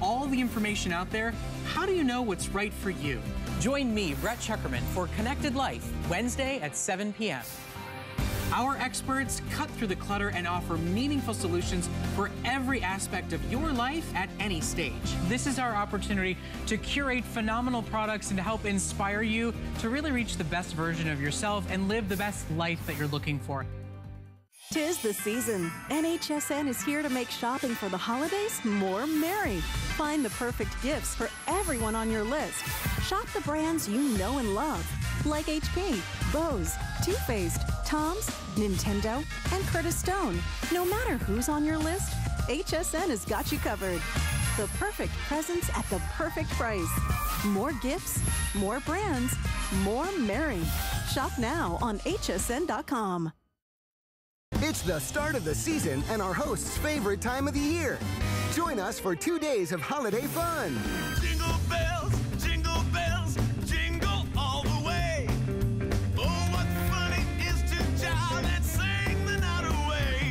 all the information out there, how do you know what's right for you? Join me, Brett Chuckerman, for Connected Life, Wednesday at 7 p.m. Our experts cut through the clutter and offer meaningful solutions for every aspect of your life at any stage. This is our opportunity to curate phenomenal products and to help inspire you to really reach the best version of yourself and live the best life that you're looking for. Tis the season. NHSN is here to make shopping for the holidays more merry. Find the perfect gifts for everyone on your list. Shop the brands you know and love, like HP, Bose, Too Faced, Tom's, Nintendo, and Curtis Stone. No matter who's on your list, HSN has got you covered. The perfect presents at the perfect price. More gifts, more brands, more merry. Shop now on hsn.com. It's the start of the season and our host's favorite time of the year. Join us for two days of holiday fun. Jingle bells, jingle bells, jingle all the way. Oh, what fun it is to jive and sing the night away.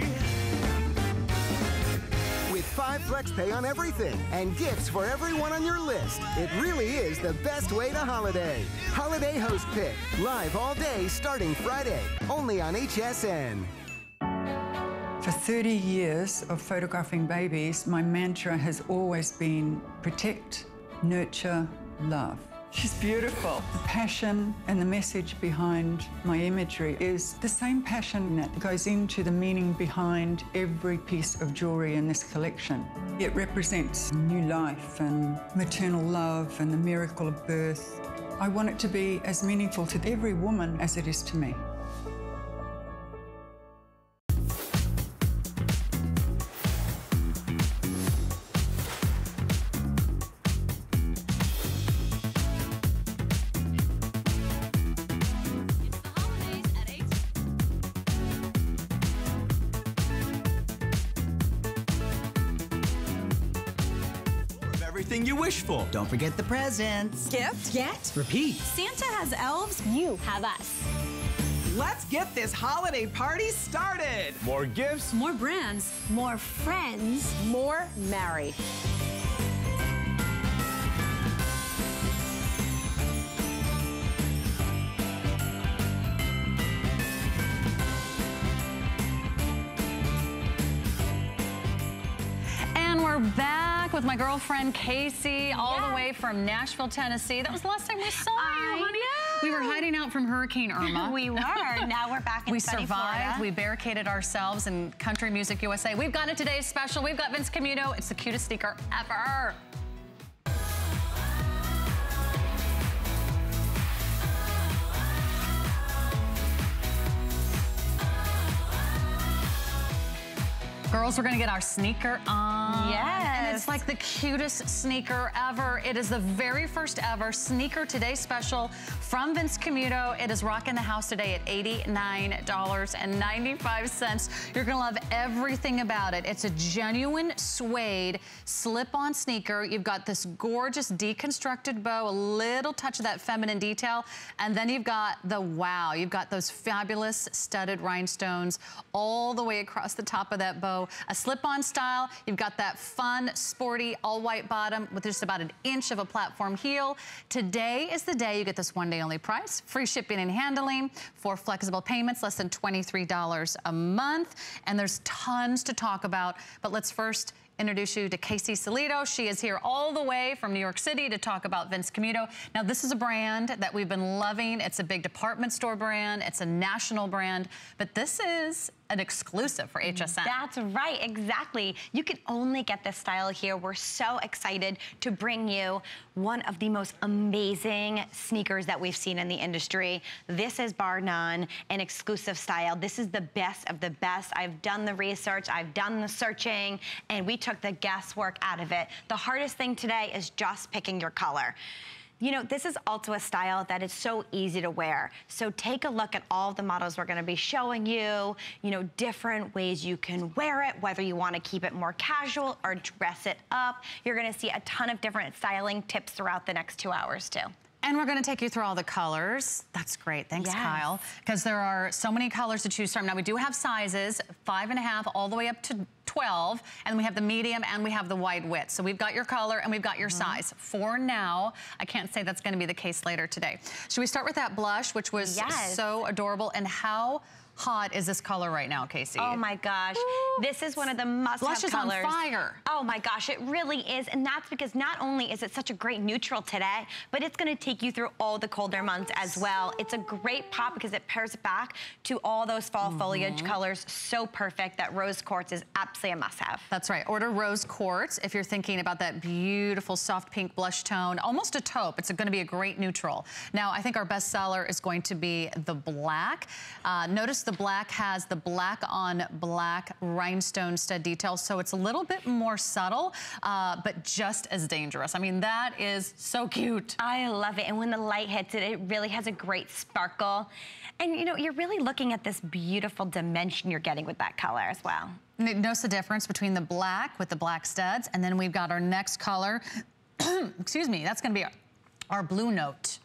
With five flex pay on everything and gifts for everyone on your list, it really is the best way to holiday. Holiday Host Pick, live all day starting Friday, only on HSN. For 30 years of photographing babies, my mantra has always been protect, nurture, love. She's beautiful. The passion and the message behind my imagery is the same passion that goes into the meaning behind every piece of jewelry in this collection. It represents new life and maternal love and the miracle of birth. I want it to be as meaningful to every woman as it is to me. Everything wish for. Don't forget the presents. Gift? Get. Repeat. Santa has elves. You have us. Let's get this holiday party started. More gifts. More brands. More friends. More marry. Girlfriend Kacie, all the way from Nashville, Tennessee. That was the last time we saw I you, honey. know. We were hiding out from Hurricane Irma. We were. Now we're back in We survived. Florida. We barricaded ourselves in Country Music USA. We've got it today's special. We've got Vince Camuto. It's the cutest sneaker ever. Girls, we're gonna get our sneaker on. Yes. And it's like the cutest sneaker ever. It is the very first ever sneaker today special from Vince Camuto. It is rocking the house today at $89.95. You're gonna love everything about it. It's a genuine suede slip-on sneaker. You've got this gorgeous deconstructed bow, a little touch of that feminine detail, and then you've got the wow. You've got those fabulous studded rhinestones all the way across the top of that bow. A slip-on style. You've got that fun, sporty, all-white bottom with just about an inch of a platform heel. Today is the day you get this one-day only price. Free shipping and handling. For flexible payments, less than $23 a month. And there's tons to talk about. But let's first introduce you to Kacie Cellino. She is here all the way from New York City to talk about Vince Camuto. Now, this is a brand that we've been loving. It's a big department store brand. It's a national brand, but this is an exclusive for HSN. That's right, exactly. You can only get this style here. We're so excited to bring you one of the most amazing sneakers that we've seen in the industry. This is bar none, an exclusive style. This is the best of the best. I've done the research, I've done the searching, and we took the guesswork out of it. The hardest thing today is just picking your color. You know, this is also a style that is so easy to wear. So take a look at all the models we're gonna be showing you, you know, different ways you can wear it, whether you wanna keep it more casual or dress it up. You're gonna see a ton of different styling tips throughout the next two hours too. And we're gonna take you through all the colors. That's great, thanks Yes. Kyle. Because there are so many colors to choose from. Now we do have sizes, five and a half all the way up to 12, and we have the medium and we have the wide width. So we've got your color and we've got your Mm-hmm. size. For now, I can't say that's gonna be the case later today. Should we start with that blush, which was Yes. so adorable, and how hot is this color right now, Kacie? Oh my gosh. This is one of the must-have colors. Blush is on fire. Oh my gosh, it really is. And that's because not only is it such a great neutral today, but it's gonna take you through all the colder months as well. It's a great pop because it pairs back to all those fall foliage Mm-hmm. colors. So perfect that rose quartz is absolutely a must-have. That's right. Order rose quartz if you're thinking about that beautiful soft pink blush tone, almost a taupe. It's going to be a great neutral. Now, I think our best seller is going to be the black. Uh, notice the black has the black on black rhinestone stud detail, so it's a little bit more subtle, uh, but just as dangerous. I mean, that is so cute. I love it. And when the light hits it, it really has a great sparkle. And you know, you're really looking at this beautiful dimension you're getting with that color as well. Notice the difference between the black with the black studs, and then we've got our next color. Excuse me, that's gonna be our, our blue note.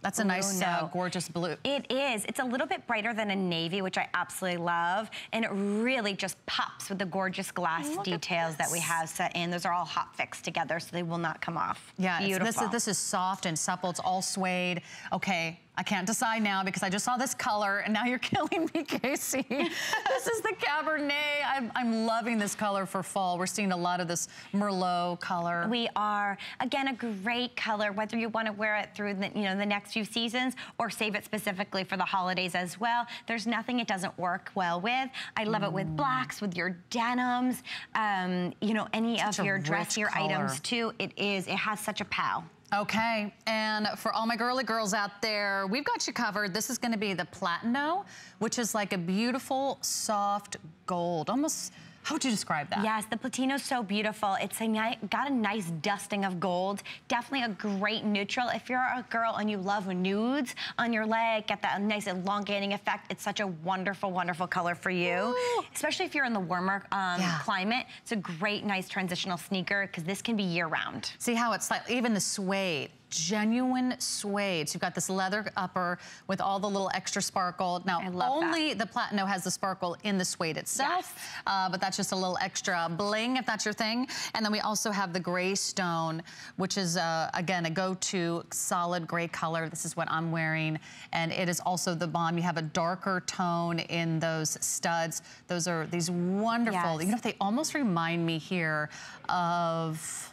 That's a Blue nice, uh, gorgeous blue. It is. It's a little bit brighter than a navy, which I absolutely love. And it really just pops with the gorgeous glass details that we have set in. Those are all hot fixed together, so they will not come off. Yeah, Beautiful. this is this is soft and supple. It's all suede. Okay, I can't decide now because I just saw this color and now you're killing me, Kacie. this is the Cabernet. I'm, I'm loving this color for fall. We're seeing a lot of this Merlot color. We are again a great color, whether you want to wear it through the you know the next few seasons or save it specifically for the holidays as well. There's nothing it doesn't work well with. I love it Mm. with blacks, with your denims, um, you know any Such of your dressier color. items too. It is. It has such a pow. Okay, and for all my girly girls out there, we've got you covered. This is gonna be the Platino, which is like a beautiful, soft gold. Almost, how would you describe that? Yes, the platino's so beautiful. It's a got a nice dusting of gold. Definitely a great neutral. If you're a girl and you love nudes on your leg, get that nice elongating effect. It's such a wonderful, wonderful color for you. Especially if you're in the warmer um, Yeah. climate. It's a great, nice transitional sneaker because this can be year round. See how it's like, even the suede, genuine suede. So you've got this leather upper with all the little extra sparkle. Now, love that. only the Platino has the sparkle in the suede itself, uh, but that's just a little extra bling if that's your thing. And then we also have the gray stone, which is, uh, again, a go-to solid gray color. This is what I'm wearing. And it is also the bomb. You have a darker tone in those studs. Those are these wonderful, Yes. you know, they almost remind me here of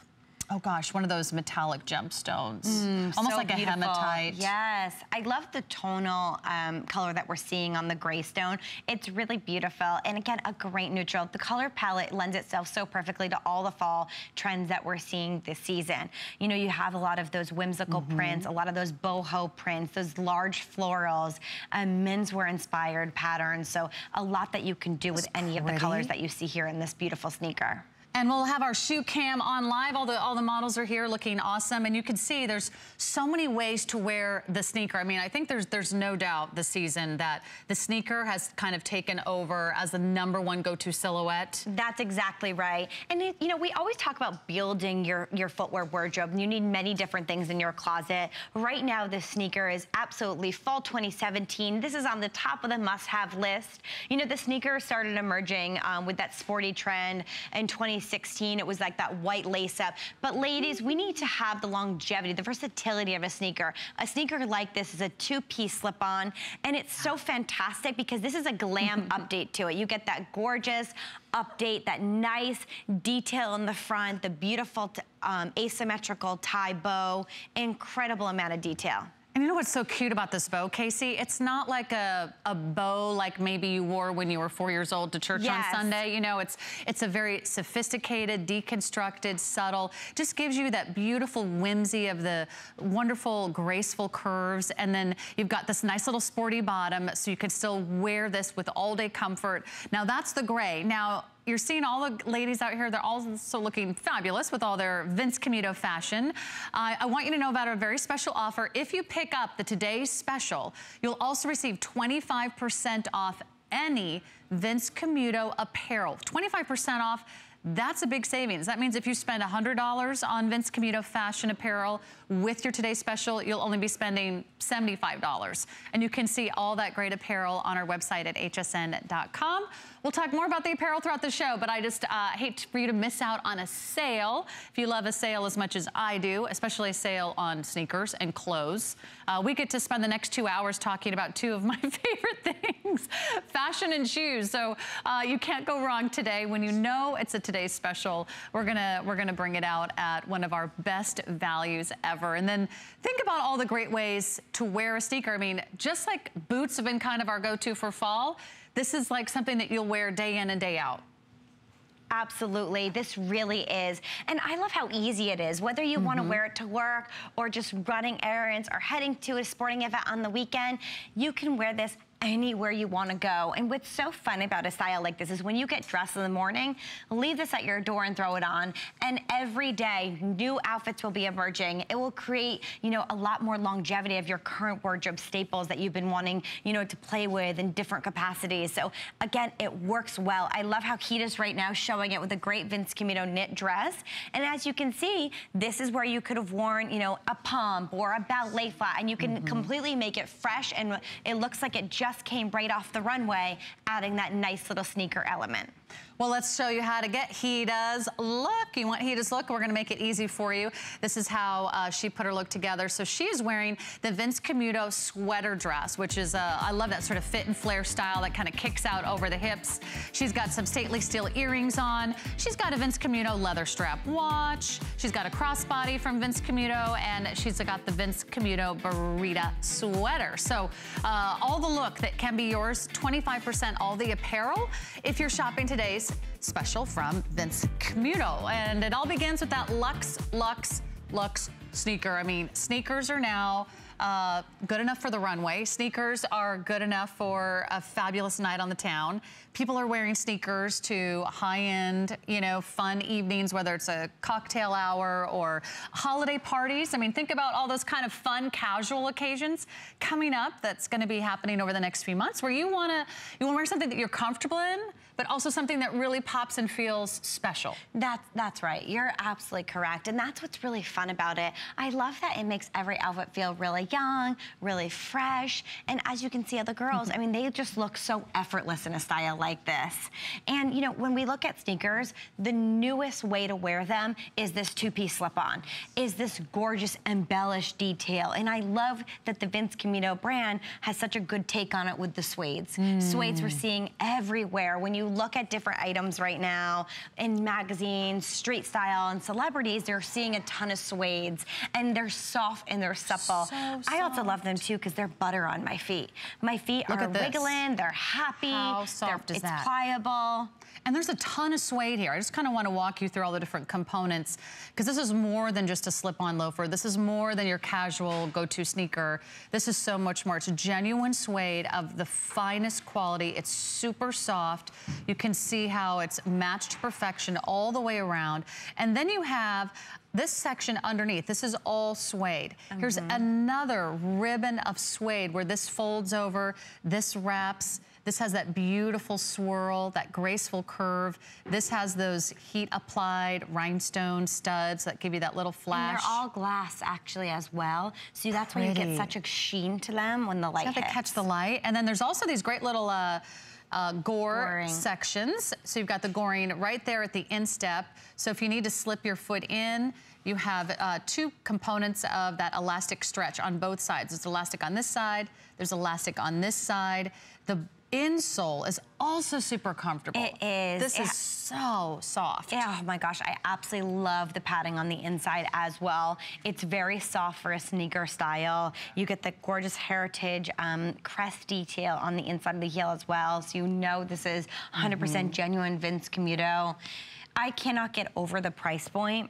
Oh gosh, one of those metallic gemstones. Almost Mm, So like a hematite. Yes, I love the tonal um, color that we're seeing on the gray stone. It's really beautiful, and again, a great neutral. The color palette lends itself so perfectly to all the fall trends that we're seeing this season. You know, you have a lot of those whimsical Mm-hmm. prints, a lot of those boho prints, those large florals, um, menswear inspired patterns. So a lot that you can do with any of the colors that you see here in this beautiful sneaker. And we'll have our shoe cam on live. All the all the models are here looking awesome. And you can see there's so many ways to wear the sneaker. I mean, I think there's there's no doubt this season that the sneaker has kind of taken over as the number one go-to silhouette. That's exactly right. And it- you know, we always talk about building your your footwear wardrobe. You need many different things in your closet. Right now, this sneaker is absolutely fall 2017. This is on the top of the must-have list. You know, the sneaker started emerging um, with that sporty trend in 2016. It was like that white lace up. But ladies, we need to have the longevity, the versatility of a sneaker. A sneaker like this is a two-piece slip-on, and it's so fantastic because this is a glam update to it. You get that gorgeous update, that nice detail in the front, the beautiful um, asymmetrical tie bow, incredible amount of detail. And you know what's so cute about this bow, Kacie? It's not like a, a bow like maybe you wore when you were four years old to church Yes. on Sunday. You know, it's it's a very sophisticated, deconstructed, subtle, just gives you that beautiful whimsy of the wonderful, graceful curves. And then you've got this nice little sporty bottom, so you can still wear this with all day comfort. Now that's the gray. Now, you're seeing all the ladies out here, they're also looking fabulous with all their Vince Camuto fashion. Uh, I want you to know about a very special offer. If you pick up the today's special, you'll also receive 25% off any Vince Camuto apparel. 25% off That's a big savings. That means if you spend $100 on Vince Camuto fashion apparel with your today's special, you'll only be spending $75. And you can see all that great apparel on our website at hsn.com. We'll talk more about the apparel throughout the show, but I just uh, hate for you to miss out on a sale. If you love a sale as much as I do, especially a sale on sneakers and clothes, uh, we get to spend the next two hours talking about two of my favorite things, fashion and shoes. So uh, you can't go wrong today. When you know it's a today's special, we're gonna, we're gonna bring it out at one of our best values ever. And then think about all the great ways to wear a sneaker. I mean, just like boots have been kind of our go-to for fall, this is like something that you'll wear day in and day out. Absolutely, this really is. And I love how easy it is, whether you mm -hmm. wanna wear it to work or just running errands or heading to a sporting event on the weekend, you can wear this anywhere you want to go. And what's so fun about a style like this is when you get dressed in the morning, leave this at your door and throw it on. And every day, new outfits will be emerging. It will create, you know, a lot more longevity of your current wardrobe staples that you've been wanting, you know, to play with in different capacities. So again, it works well. I love how Kita's right now showing it with a great Vince Camuto knit dress. And as you can see, this is where you could have worn, you know, a pump or a ballet flat and you can mm -hmm. completely make it fresh and it looks like it just just came right off the runway, adding that nice little sneaker element. Well, let's show you how to get Hita's look. You want Hita's look? We're gonna make it easy for you. This is how uh, she put her look together. So she is wearing the Vince Camuto sweater dress, which is, uh, I love that sort of fit and flare style that kind of kicks out over the hips. She's got some stately steel earrings on. She's got a Vince Camuto leather strap watch. She's got a crossbody from Vince Camuto, and she's got the Vince Camuto Burrito sweater. So uh, all the look that can be yours, 25% all the apparel. If you're shopping today's special from Vince Camuto. And it all begins with that Lux, Lux, Lux sneaker. I mean, sneakers are now uh, good enough for the runway. Sneakers are good enough for a fabulous night on the town. People are wearing sneakers to high-end, you know, fun evenings, whether it's a cocktail hour or holiday parties. I mean, think about all those kind of fun, casual occasions coming up that's going to be happening over the next few months where you want to you want to wear something that you're comfortable in, but also something that really pops and feels special. That's, that's right. You're absolutely correct. And that's what's really fun about it. I love that it makes every outfit feel really young, really fresh. And as you can see other girls, I mean, they just look so effortless in a style like this. And, you know, when we look at sneakers, the newest way to wear them is this two-piece slip-on, is this gorgeous embellished detail. And I love that the Vince Camuto brand has such a good take on it with the suedes. Mm. Suedes we're seeing everywhere. When you look at different items right now in magazines, street style, and celebrities, they're seeing a ton of suedes. And they're soft and they're supple. So I also love them too because they're butter on my feet. My feet look are wiggling, they're happy. How soft is it's that? It's pliable. And there's a ton of suede here. I just kind of want to walk you through all the different components because this is more than just a slip-on loafer. This is more than your casual go-to sneaker. This is so much more. It's genuine suede of the finest quality. It's super soft. You can see how it's matched to perfection all the way around. And then you have this section underneath, this is all suede. Mm -hmm. Here's mm-hmm. another ribbon of suede where this folds over, this wraps, this has that beautiful swirl, that graceful curve. This has those heat applied rhinestone studs that give you that little flash. And they're all glass actually as well. So that's Pretty. why you get such a sheen to them when the light hits. They catch the light. And then there's also these great little uh, uh, gore goring. sections. So you've got the goring right there at the instep. So if you need to slip your foot in, you have uh, two components of that elastic stretch on both sides. There's elastic on this side, there's elastic on this side. The insole is also super comfortable. It is. This it, is so soft. Yeah, Oh my gosh, I absolutely love the padding on the inside as well. It's very soft for a sneaker style. You get the gorgeous heritage um, crest detail on the inside of the heel as well. So you know this is 100% mm -hmm. genuine Vince Camuto. I cannot get over the price point.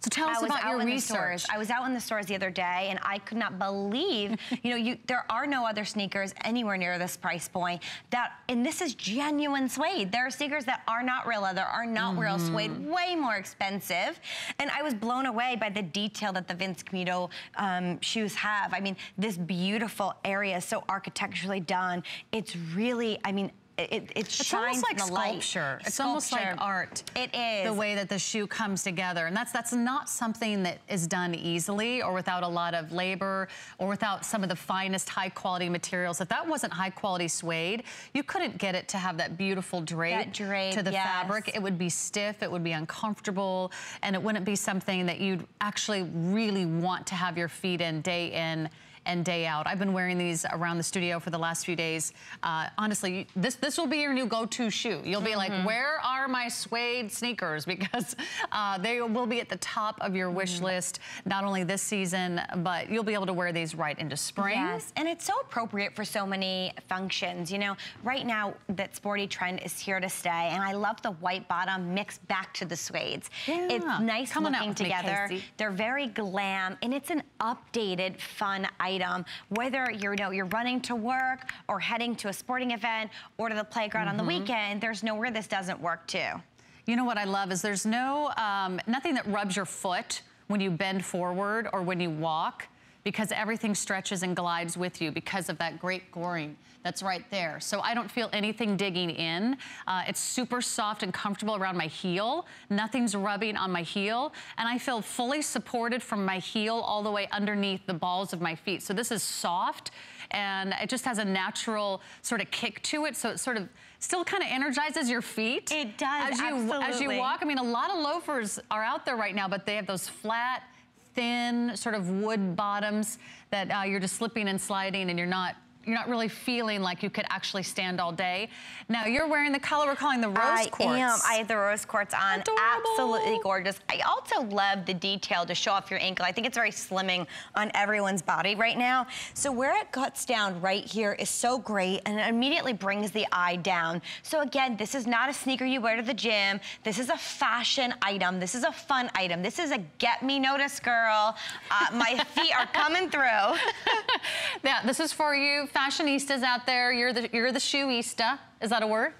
So tell us about your research. I was out in the stores the other day and I could not believe, you know, you, there are no other sneakers anywhere near this price point that, and this is genuine suede. There are sneakers that are not real leather, are not mm -hmm. real suede, mm-hmm. way more expensive. And I was blown away by the detail that the Vince Camuto um, shoes have. I mean, this beautiful area, is so architecturally done. It's really, I mean, it, it, shines like the light. sculpture. It's almost like art. It is. The way that the shoe comes together. And that's that's not something that is done easily or without a lot of labor or without some of the finest high quality materials. If that wasn't high quality suede, you couldn't get it to have that beautiful drape, That drape, to the yes. fabric. It would be stiff, it would be uncomfortable, and it wouldn't be something that you'd actually really want to have your feet in day in and day out. I've been wearing these around the studio for the last few days. Uh, honestly, this this will be your new go-to shoe. You'll be like, where are my suede sneakers? Because uh, they will be at the top of your wish list, not only this season, but you'll be able to wear these right into spring. Yes, and it's so appropriate for so many functions. You know, right now that sporty trend is here to stay, and I love the white bottom mixed back to the suedes. It's nice Come looking with me, together. They're very glam, and it's an updated, fun item. Whether you're, you know, you're running to work or heading to a sporting event or to the playground on the Mhm. weekend, there's nowhere this doesn't work too. You know what I love is there's no, um, nothing that rubs your foot when you bend forward or when you walk because everything stretches and glides with you because of that great goring that's right there. So I don't feel anything digging in. Uh, it's super soft and comfortable around my heel. Nothing's rubbing on my heel. And I feel fully supported from my heel all the way underneath the balls of my feet. So this is soft and it just has a natural sort of kick to it. So it sort of still kind of energizes your feet. It does, as you, As you walk, I mean, a lot of loafers are out there right now, but they have those flat, thin, sort of wood bottoms that uh, you're just slipping and sliding and you're not you're not really feeling like you could actually stand all day. Now you're wearing the color we're calling the rose I quartz. am. I have the rose quartz on. Adorable. Absolutely gorgeous. I also love the detail to show off your ankle. I think it's very slimming on everyone's body right now. So where it cuts down right here is so great and it immediately brings the eye down. So again, this is not a sneaker you wear to the gym. This is a fashion item. This is a fun item. This is a get me notice girl. Uh, my feet are coming through. yeah, this is for you fashionistas out there. You're the you're the shoeista. Is that a word?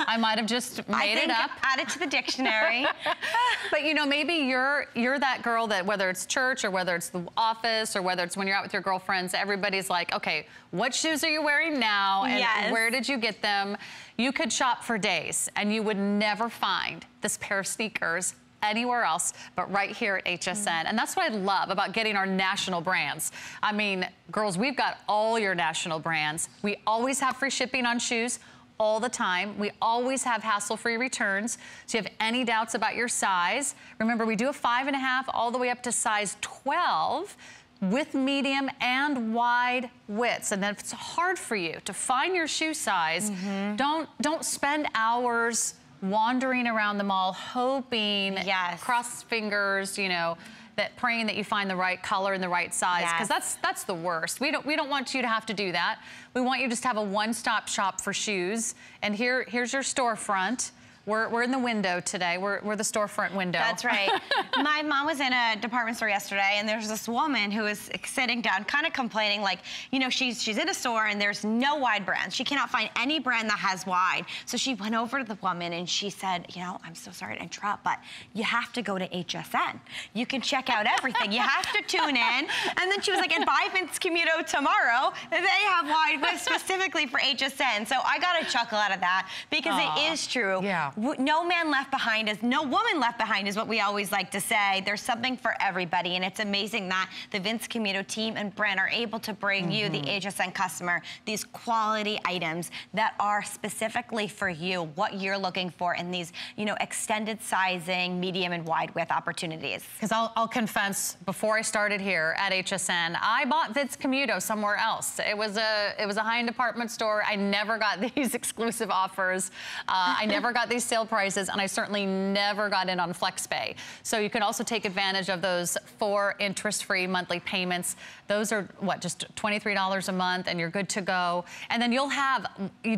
I might have just made it up. add it to the dictionary. but you know, maybe you're you're that girl that whether it's church or whether it's the office or whether it's when you're out with your girlfriends, everybody's like, okay, what shoes are you wearing now? And Yes. where did you get them? You could shop for days and you would never find this pair of sneakers anywhere else but right here at HSN. And that's what I love about getting our national brands. I mean, girls, we've got all your national brands. We always have free shipping on shoes all the time. We always have hassle-free returns. So if you have any doubts about your size, remember we do a five and a half all the way up to size 12 with medium and wide widths. And if it's hard for you to find your shoe size, mm-hmm. don't, don't spend hours wandering around the mall hoping, cross fingers, you know, that praying that you find the right color and the right size because Yes. that's that's the worst. We don't we don't want you to have to do that. We want you just to have a one-stop shop for shoes. And here here's your storefront. We're, we're in the window today. We're, we're the storefront window. That's right. My mom was in a department store yesterday, and there's this woman who is sitting down, kind of complaining, like, you know, she's she's in a store and there's no wide brands. She cannot find any brand that has wide. So she went over to the woman and she said, you know, I'm so sorry to interrupt, but you have to go to HSN. You can check out everything. You have to tune in. And then she was like, and buy Vince Camuto tomorrow. They have wide specifically for HSN. So I got a chuckle out of that because Aw. it is true. Yeah. No man left behind is, no woman left behind is what we always like to say. There's something for everybody. And it's amazing that the Vince Camuto team and brand are able to bring you, the HSN customer, these quality items that are specifically for you, what you're looking for in these, you know, extended sizing, medium and wide width opportunities. Because I'll, I'll confess, before I started here at HSN, I bought Vince Camuto somewhere else. It was a it was a high-end department store. I never got these exclusive offers. Uh, I never got these sale prices, and I certainly never got in on FlexPay. So you can also take advantage of those four interest-free monthly payments. Those are what, just $23 a month, and you're good to go. And then you'll have,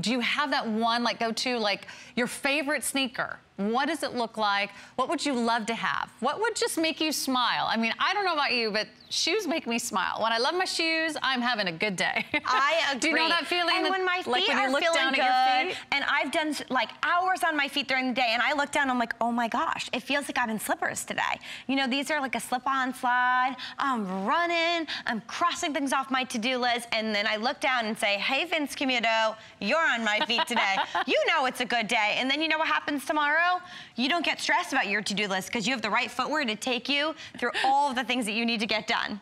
do you have that one like go to like your favorite sneaker? What does it look like? What would you love to have? What would just make you smile? I mean, I don't know about you, but shoes make me smile. When I love my shoes, I'm having a good day. I agree. Do you know that feeling? And that- when my feet like when are look feeling down good, at your feet? and I've done like hours on my feet during the day, and I look down, I'm like, oh my gosh, it feels like I'm in slippers today. You know, these are like a slip-on slide. I'm running, I'm crossing things off my to-do list, and then I look down and say, hey, Vince Camuto, you're on my feet today. you know it's a good day. And then you know what happens tomorrow? You don't get stressed about your to-do list because you have the right footwear to take you through all of the things that you need to get done.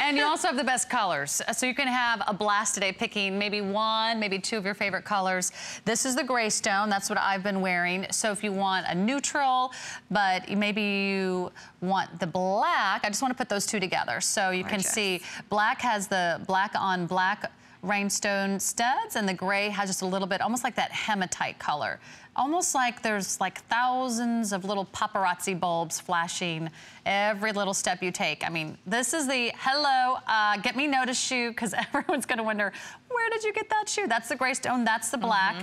and you also have the best colors. Uh, so you can have a blast today picking maybe one, maybe two of your favorite colors. This is the gray stone. That's what I've been wearing. So if you want a neutral, but maybe you want the black, I just want to put those two together. So you can see black has the black on black rhinestone studs and the gray has just a little bit, almost like that hematite color. Almost like there's like thousands of little paparazzi bulbs flashing every little step you take. I mean, this is the hello, uh, get me notice shoe because everyone's gonna wonder, where did you get that shoe? That's the gray stone, that's the black.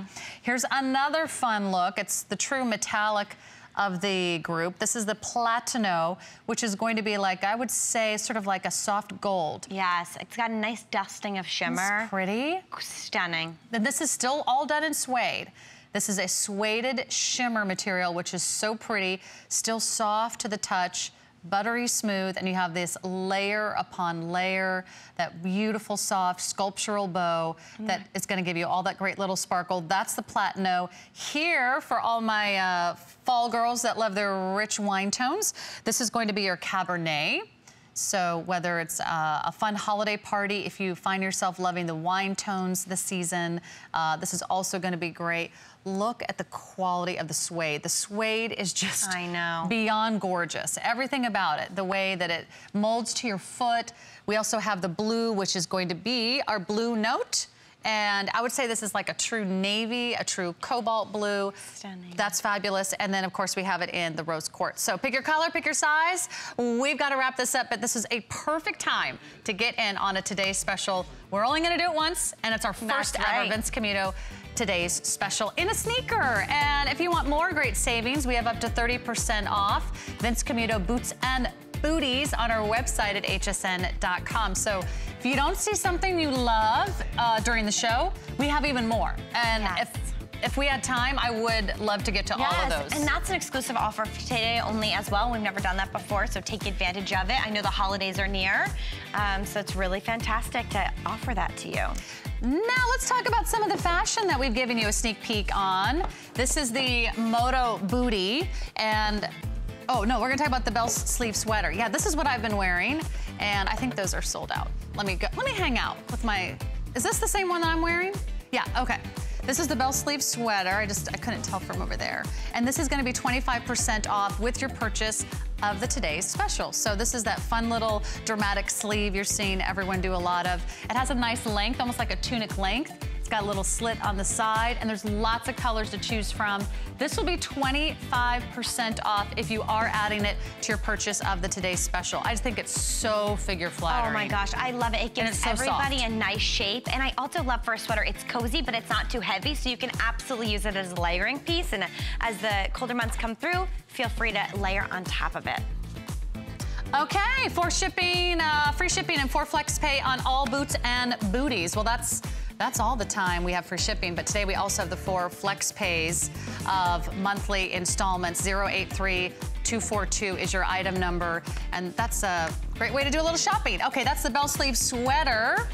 Here's another fun look. It's the true metallic of the group. This is the Platino, which is going to be like, I would say, sort of like a soft gold. Yes, it's got a nice dusting of shimmer. It's pretty. Stunning. Then this is still all done in suede. This is a sueded shimmer material, which is so pretty, still soft to the touch, buttery smooth, and you have this layer upon layer, that beautiful, soft, sculptural bow that is gonna give you all that great little sparkle. That's the Platino. Here, for all my uh, fall girls that love their rich wine tones, this is going to be your Cabernet. So whether it's uh, a fun holiday party, if you find yourself loving the wine tones this season, uh, this is also going to be great. Look at the quality of the suede. The suede is just I know. beyond gorgeous. Everything about it, the way that it molds to your foot. We also have the blue, which is going to be our blue note. And I would say this is like a true navy, a true cobalt blue. Stunning. That's fabulous. And then, of course, we have it in the rose quartz. So pick your color, pick your size. We've got to wrap this up, but this is a perfect time to get in on a today's special. We're only going to do it once, and it's our first ever. Vince Camuto today's special in a sneaker. And if you want more great savings, we have up to 30% off Vince Camuto boots and booties on our website at hsn.com. So if you don't see something you love uh, during the show, we have even more. And Yes. if if we had time, I would love to get to all of those. and that's an exclusive offer for today only as well. We've never done that before, so take advantage of it. I know the holidays are near, um, so it's really fantastic to offer that to you. Now let's talk about some of the fashion that we've given you a sneak peek on. This is the Moto Booty and oh no, we're gonna talk about the bell sleeve sweater. Yeah, this is what I've been wearing and I think those are sold out. Let me go, let me hang out with my, is this the same one that I'm wearing? Yeah, okay. This is the bell sleeve sweater. I just, I couldn't tell from over there. And this is gonna be 25% off with your purchase of the today's special. So this is that fun little dramatic sleeve you're seeing everyone do a lot of. It has a nice length, almost like a tunic length. It's got a little slit on the side and there's lots of colors to choose from. This will be 25% off if you are adding it to your purchase of the today's special. I just think it's so figure flattering. Oh my gosh, I love it. It gives so everybody soft. a nice shape. And I also love for a sweater, it's cozy, but it's not too heavy, so you can absolutely use it as a layering piece. And as the colder months come through, feel free to layer on top of it. Okay, for shipping, uh, free shipping and for flex pay on all boots and booties. Well, that's that's all the time we have for shipping, but today we also have the four flex pays of monthly installments. 083242 is your item number, and that's a great way to do a little shopping. Okay, that's the bell sleeve sweater.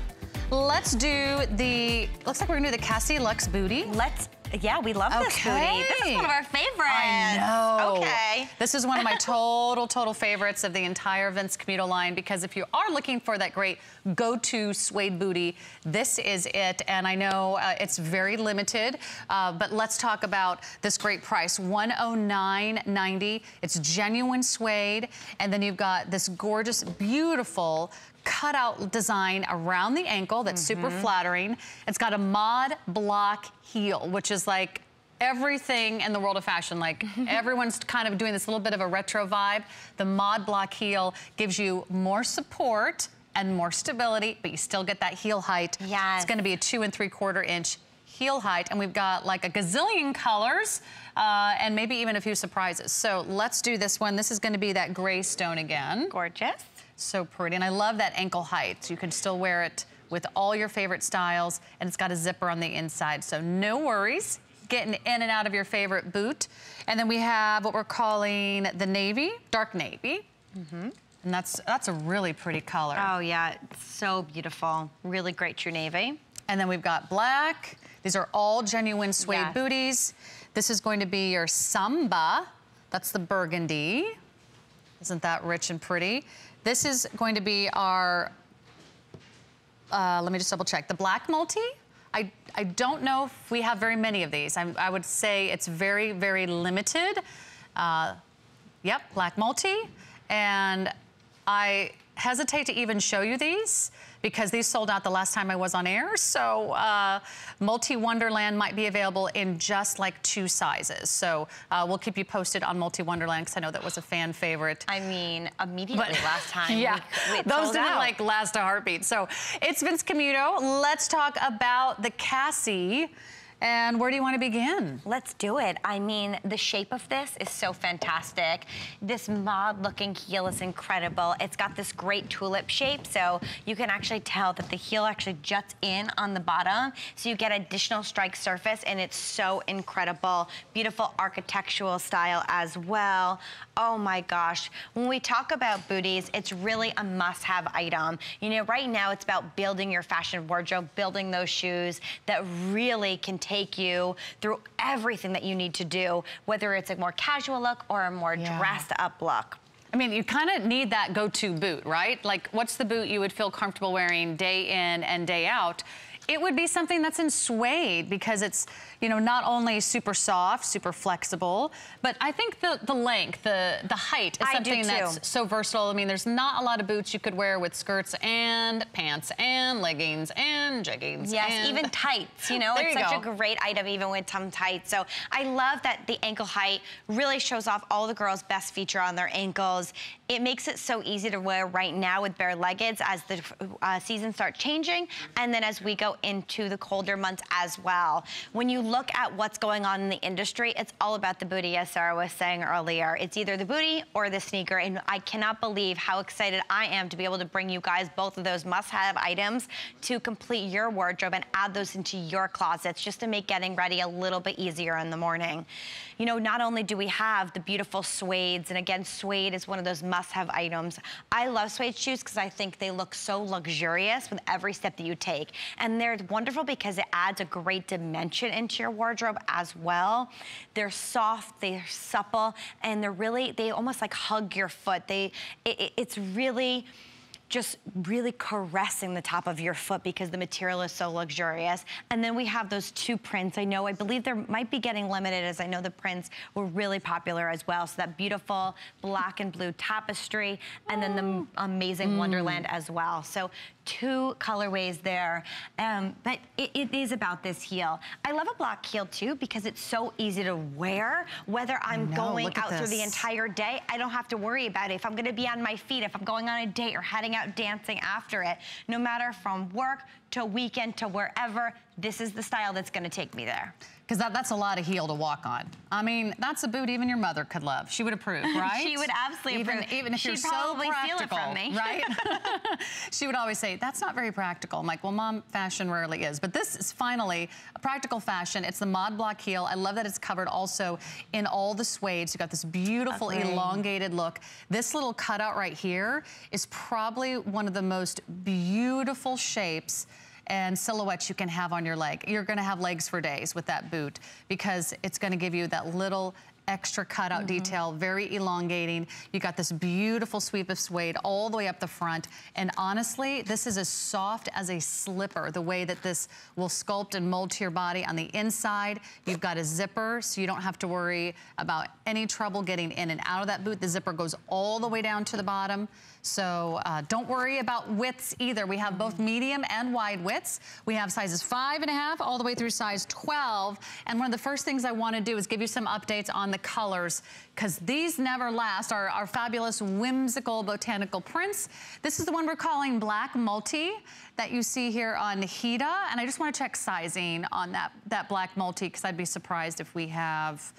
Let's do the, looks like we're gonna do the Cassie Lux booty. Let's, yeah, we love this booty. This is one of our favorites. I know. Okay. This is one of my total, total favorites of the entire Vince Camuto line because if you are looking for that great go-to suede booty, this is it. And I know uh, it's very limited, uh, but let's talk about this great price, $109.90. It's genuine suede. And then you've got this gorgeous, beautiful cutout design around the ankle that's super flattering. It's got a mod block heel, which is like everything in the world of fashion. Like everyone's kind of doing this little bit of a retro vibe. The mod block heel gives you more support and more stability, but you still get that heel height. Yes. It's gonna be a two and three quarter inch heel height, and we've got like a gazillion colors uh, and maybe even a few surprises. So let's do this one. This is going to be that gray stone again. Gorgeous. So pretty, and I love that ankle height. You can still wear it with all your favorite styles, and it's got a zipper on the inside, so no worries getting in and out of your favorite boot. And then we have what we're calling the navy, dark navy. Mm -hmm. And that's that's a really pretty color. Oh yeah, it's so beautiful. Really great true navy. And then we've got black. These are all genuine suede yes. booties. This is going to be your samba. That's the burgundy. Isn't that rich and pretty? This is going to be our, uh, let me just double check, the black multi. I, I don't know if we have very many of these. I, I would say it's very, very limited. Uh, yep, black multi. And I hesitate to even show you these because these sold out the last time I was on air. So uh, Multi Wonderland might be available in just like two sizes. So uh, we'll keep you posted on Multi Wonderland because I know that was a fan favorite. I mean, immediately but, last time. Yeah, we, we those didn't out. like last a heartbeat. So it's Vince Camuto. Let's talk about the Cassie. And where do you want to begin? Let's do it. I mean, the shape of this is so fantastic. This mod looking heel is incredible. It's got this great tulip shape, so you can actually tell that the heel actually juts in on the bottom, so you get additional strike surface, and it's so incredible. Beautiful architectural style as well. Oh my gosh. When we talk about booties, it's really a must-have item. You know, right now it's about building your fashion wardrobe, building those shoes that really can take take you through everything that you need to do, whether it's a more casual look or a more yeah. dressed up look. I mean, you kind of need that go-to boot, right? Like, what's the boot you would feel comfortable wearing day in and day out? It would be something that's in suede because it's, you know, not only super soft, super flexible, but I think the, the length, the, the height is something that's so versatile. I mean, there's not a lot of boots you could wear with skirts and pants and leggings and jeggings. Yes, and... even tights, you know, there it's you such go. a great item even with some tights. So I love that the ankle height really shows off all the girls' best feature on their ankles. It makes it so easy to wear right now with bare leggings as the uh, seasons start changing and then as we go into the colder months as well. When you look at what's going on in the industry, it's all about the booty, as Sarah was saying earlier. It's either the booty or the sneaker, and I cannot believe how excited I am to be able to bring you guys both of those must-have items to complete your wardrobe and add those into your closets just to make getting ready a little bit easier in the morning. You know, not only do we have the beautiful suedes, and again, suede is one of those must-have items. I love suede shoes because I think they look so luxurious with every step that you take. And they're wonderful because it adds a great dimension into your wardrobe as well. They're soft, they're supple, and they're really, they almost like hug your foot. They, it, it's really, just really caressing the top of your foot because the material is so luxurious. And then we have those two prints. I know, I believe they might be getting limited as I know the prints were really popular as well. So that beautiful black and blue tapestry and then the amazing mm. Wonderland as well. So two colorways there. Um, but it, it is about this heel. I love a black heel too because it's so easy to wear. Whether I'm know, going out through the entire day, I don't have to worry about it. If I'm gonna be on my feet, if I'm going on a date or heading out dancing after it, no matter from work to weekend to wherever, this is the style that's gonna take me there. Because that, that's a lot of heel to walk on. I mean, that's a boot even your mother could love. She would approve, right? she would absolutely even, approve. Even if She'd you're so practical, steal it from me. right? she would always say, that's not very practical. I'm like, well, mom, fashion rarely is. But this is finally a practical fashion. It's the Mod Block heel. I love that it's covered also in all the suede. So you've got this beautiful Okay. elongated look. This little cutout right here is probably one of the most beautiful shapes and silhouettes you can have on your leg. You're gonna have legs for days with that boot because it's gonna give you that little extra cutout Mm-hmm. detail, very elongating. You got this beautiful sweep of suede all the way up the front. And honestly, this is as soft as a slipper, the way that this will sculpt and mold to your body on the inside. You've got a zipper, so you don't have to worry about any trouble getting in and out of that boot. The zipper goes all the way down to the bottom. So uh, don't worry about widths either. We have both medium and wide widths. We have sizes five and a half all the way through size 12. And one of the first things I want to do is give you some updates on the colors because these never last. Our, our fabulous whimsical botanical prints. This is the one we're calling Black Multi that you see here on Hida. And I just want to check sizing on that, that Black Multi because I'd be surprised if we have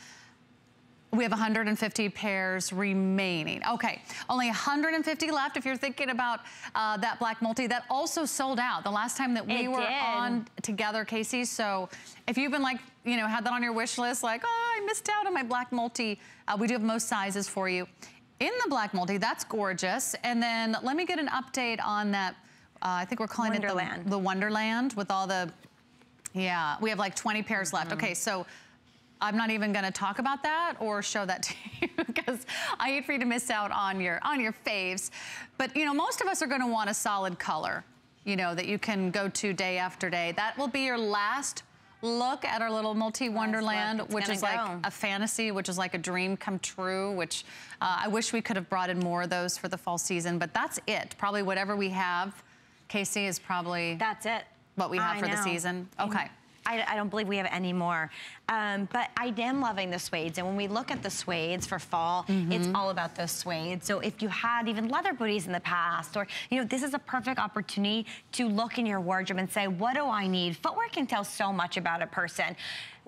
we have 150 pairs remaining. Okay, only 150 left if you're thinking about uh, that black multi. That also sold out the last time that we It were did. on together, Kacie. So if you've been like, you know, had that on your wish list, like, oh, I missed out on my black multi, uh, we do have most sizes for you. In the black multi, that's gorgeous. And then let me get an update on that. Uh, I think we're calling Wonderland. it the, the Wonderland with all the, yeah, we have like 20 pairs left. Mm-hmm. Okay, so I'm not even gonna talk about that or show that to you because I hate for you to miss out on your on your faves. But you know, most of us are gonna want a solid color, you know, that you can go to day after day. That will be your last look at our little multi wonderland, which is like a fantasy, which is like a dream come true, which uh, I wish we could have brought in more of those for the fall season, but that's it. Probably whatever we have, Kacie, is probably That's it. what we have I for the know. season. And Okay. I, I don't believe we have any more. Um, but I am loving the suedes. And when we look at the suedes for fall, it's all about those suedes. So if you had even leather booties in the past, or, you know, this is a perfect opportunity to look in your wardrobe and say, what do I need? Footwear can tell so much about a person.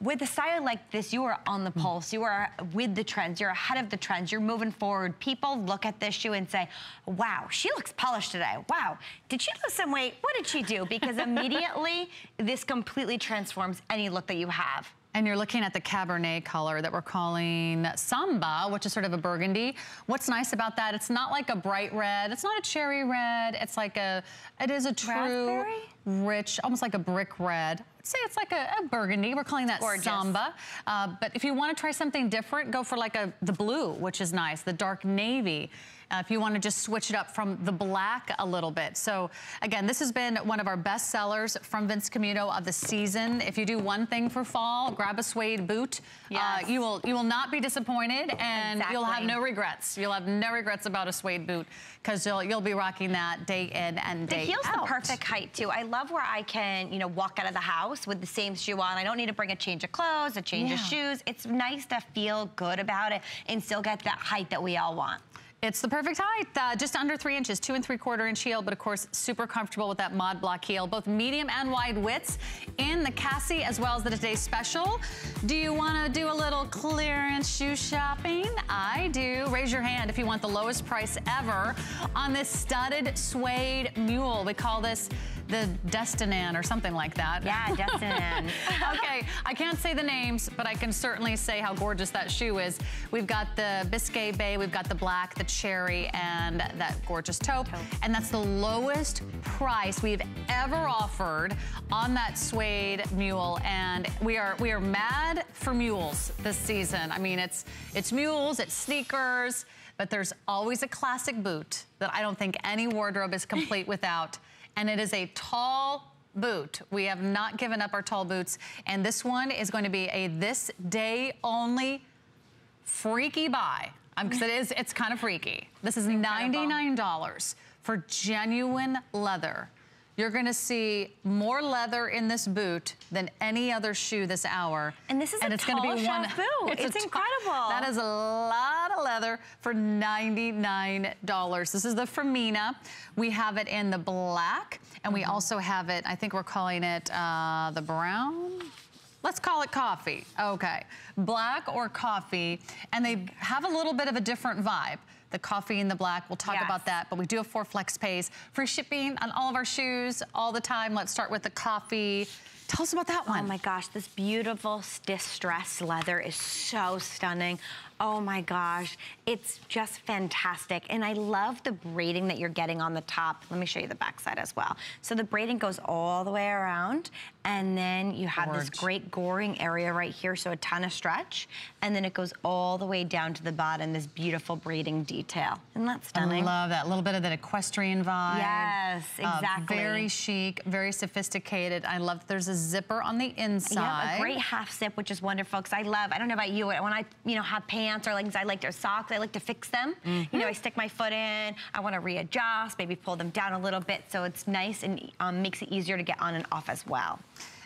With a style like this, you are on the mm. pulse. You are with the trends. You're ahead of the trends. You're moving forward. People look at this shoe and say, wow, she looks polished today. Wow, did she lose some weight? What did she do? Because immediately, this completely transforms any look that you have. And you're looking at the Cabernet color that we're calling Samba, which is sort of a burgundy. What's nice about that, it's not like a bright red. It's not a cherry red. It's like a, it is a true, Raspberry? rich, almost like a brick red. Say it's like a, a burgundy. We're calling that Gorgeous. Samba. Uh, but if you want to try something different, go for like a the blue, which is nice, the dark navy. Uh, if you want to just switch it up from the black a little bit. So again, this has been one of our best sellers from Vince Camuto of the season. If you do one thing for fall, grab a suede boot. Yes. Uh, you will you will not be disappointed, and you'll have no regrets. You'll have no regrets about a suede boot because you'll you'll be rocking that day in and The day heel's out. the perfect height too. I love where I can, you know, walk out of the house with the same shoe on. I don't need to bring a change of clothes, a change of shoes. It's nice to feel good about it and still get that height that we all want. It's the perfect height, uh, just under three inches, two and three quarter inch heel, but of course, super comfortable with that mod block heel, both medium and wide widths in the Cassie as well as the today's special. Do you want to do a little clearance shoe shopping? I do. Raise your hand if you want the lowest price ever on this studded suede mule. We call this the Destinan or something like that. Yeah, Destinan. okay, I can't say the names, but I can certainly say how gorgeous that shoe is. We've got the Biscay Bay, we've got the black, the cherry, and that gorgeous taupe. And that's the lowest price we've ever offered on that suede mule. And we are we are mad for mules this season. I mean, it's it's mules, it's sneakers, but there's always a classic boot that I don't think any wardrobe is complete without. And it is a tall boot. We have not given up our tall boots. And this one is going to be a this day only freaky buy. Because it is, it's kind of freaky. This is $99 for genuine leather. You're gonna see more leather in this boot than any other shoe this hour. And this is a it's gonna tall be shaft boot. a It's incredible. That is a lot of leather for $99. This is the Firmina. We have it in the black, and we also have it, I think we're calling it uh, the brown. Let's call it coffee. Okay. Black or coffee. And they have a little bit of a different vibe. The coffee and the black, we'll talk Yes. about that. But we do have four flex pays. Free shipping on all of our shoes all the time. Let's start with the coffee. Tell us about that oh one. Oh my gosh, this beautiful distressed leather is so stunning. Oh my gosh, it's just fantastic. And I love the braiding that you're getting on the top. Let me show you the backside as well. So the braiding goes all the way around and then you have this great goring area right here, so a ton of stretch. And then it goes all the way down to the bottom, this beautiful braiding detail. Isn't that stunning? I love that. A little bit of that equestrian vibe. Yes, Uh, exactly. very chic, very sophisticated. I love that there's a zipper on the inside. Yeah, a great half zip, which is wonderful because I love, I don't know about you, when I, you know, have pants or leggings, I like their socks, I like to fix them. You know, I stick my foot in, I want to readjust, maybe pull them down a little bit so it's nice and um, makes it easier to get on and off as well.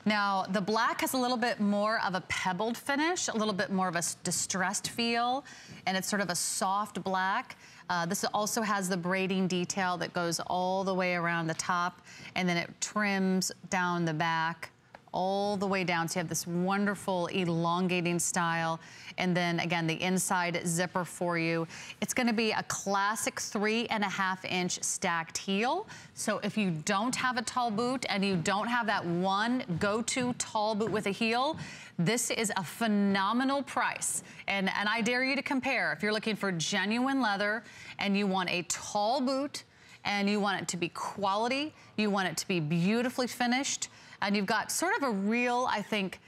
Now, the black has a little bit more of a pebbled finish, a little bit more of a distressed feel, and it's sort of a soft black. Uh, this also has the braiding detail that goes all the way around the top, and then it trims down the back all the way down. So you have this wonderful elongating style. And then again, the inside zipper for you. It's gonna be a classic three and a half inch stacked heel. So if you don't have a tall boot and you don't have that one go-to tall boot with a heel, this is a phenomenal price. And, and I dare you to compare. If you're looking for genuine leather and you want a tall boot, and you want it to be quality, you want it to be beautifully finished, and you've got sort of a real, I think,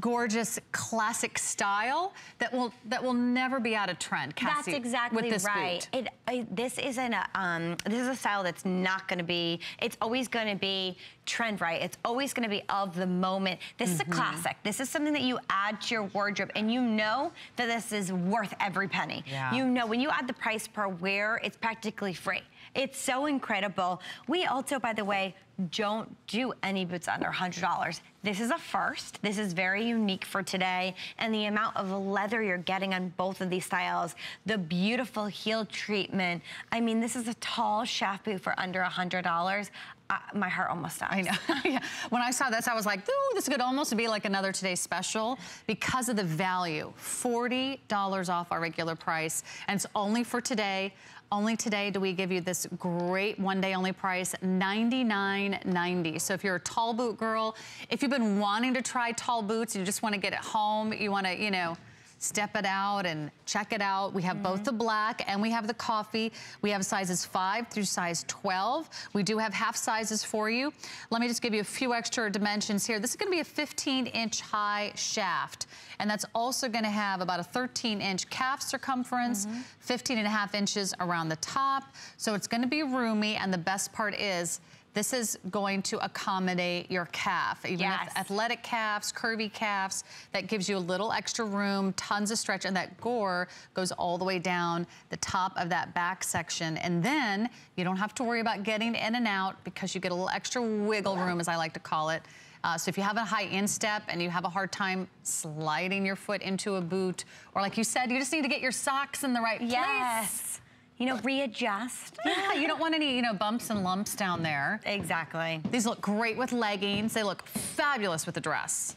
gorgeous classic style that will that will never be out of trend. Cassie, That's exactly this right. It, I, this isn't a um, this is a style that's not going to be. It's always going to be trend right. It's always going to be of the moment. This is a Mm-hmm. classic. This is something that you add to your wardrobe, and you know that this is worth every penny. Yeah. You know when you add the price per wear, it's practically free. It's so incredible. We also, by the way, don't do any boots under $100. This is a first. This is very unique for today. And the amount of leather you're getting on both of these styles, the beautiful heel treatment. I mean, this is a tall shaft boot for under $100. Uh, my heart almost stopped. I know. yeah. When I saw this, I was like, ooh, this could almost be like another Today Special because of the value. $40 off our regular price. And it's only for today. Only today do we give you this great one day only price, $99.90. So if you're a tall boot girl, if you've been wanting to try tall boots, you just want to get it home, you want to, you know, step it out and check it out. We have both mm-hmm. the black and we have the coffee. We have sizes 5 through size 12. We do have half sizes for you. Let me just give you a few extra dimensions here. This is going to be a 15 inch high shaft. And that's also going to have about a 13 inch calf circumference, mm-hmm. 15 and a half inches around the top. So it's going to be roomy. And the best part is this is going to accommodate your calf. Even Yes. if athletic calves, curvy calves, that gives you a little extra room, tons of stretch, and that gore goes all the way down the top of that back section. And then you don't have to worry about getting in and out because you get a little extra wiggle room, as I like to call it. Uh, so if you have a high instep and you have a hard time sliding your foot into a boot, or like you said, you just need to get your socks in the right place. You know, readjust. Yeah, you don't want any, you know, bumps and lumps down there. Exactly. These look great with leggings. They look fabulous with the dress.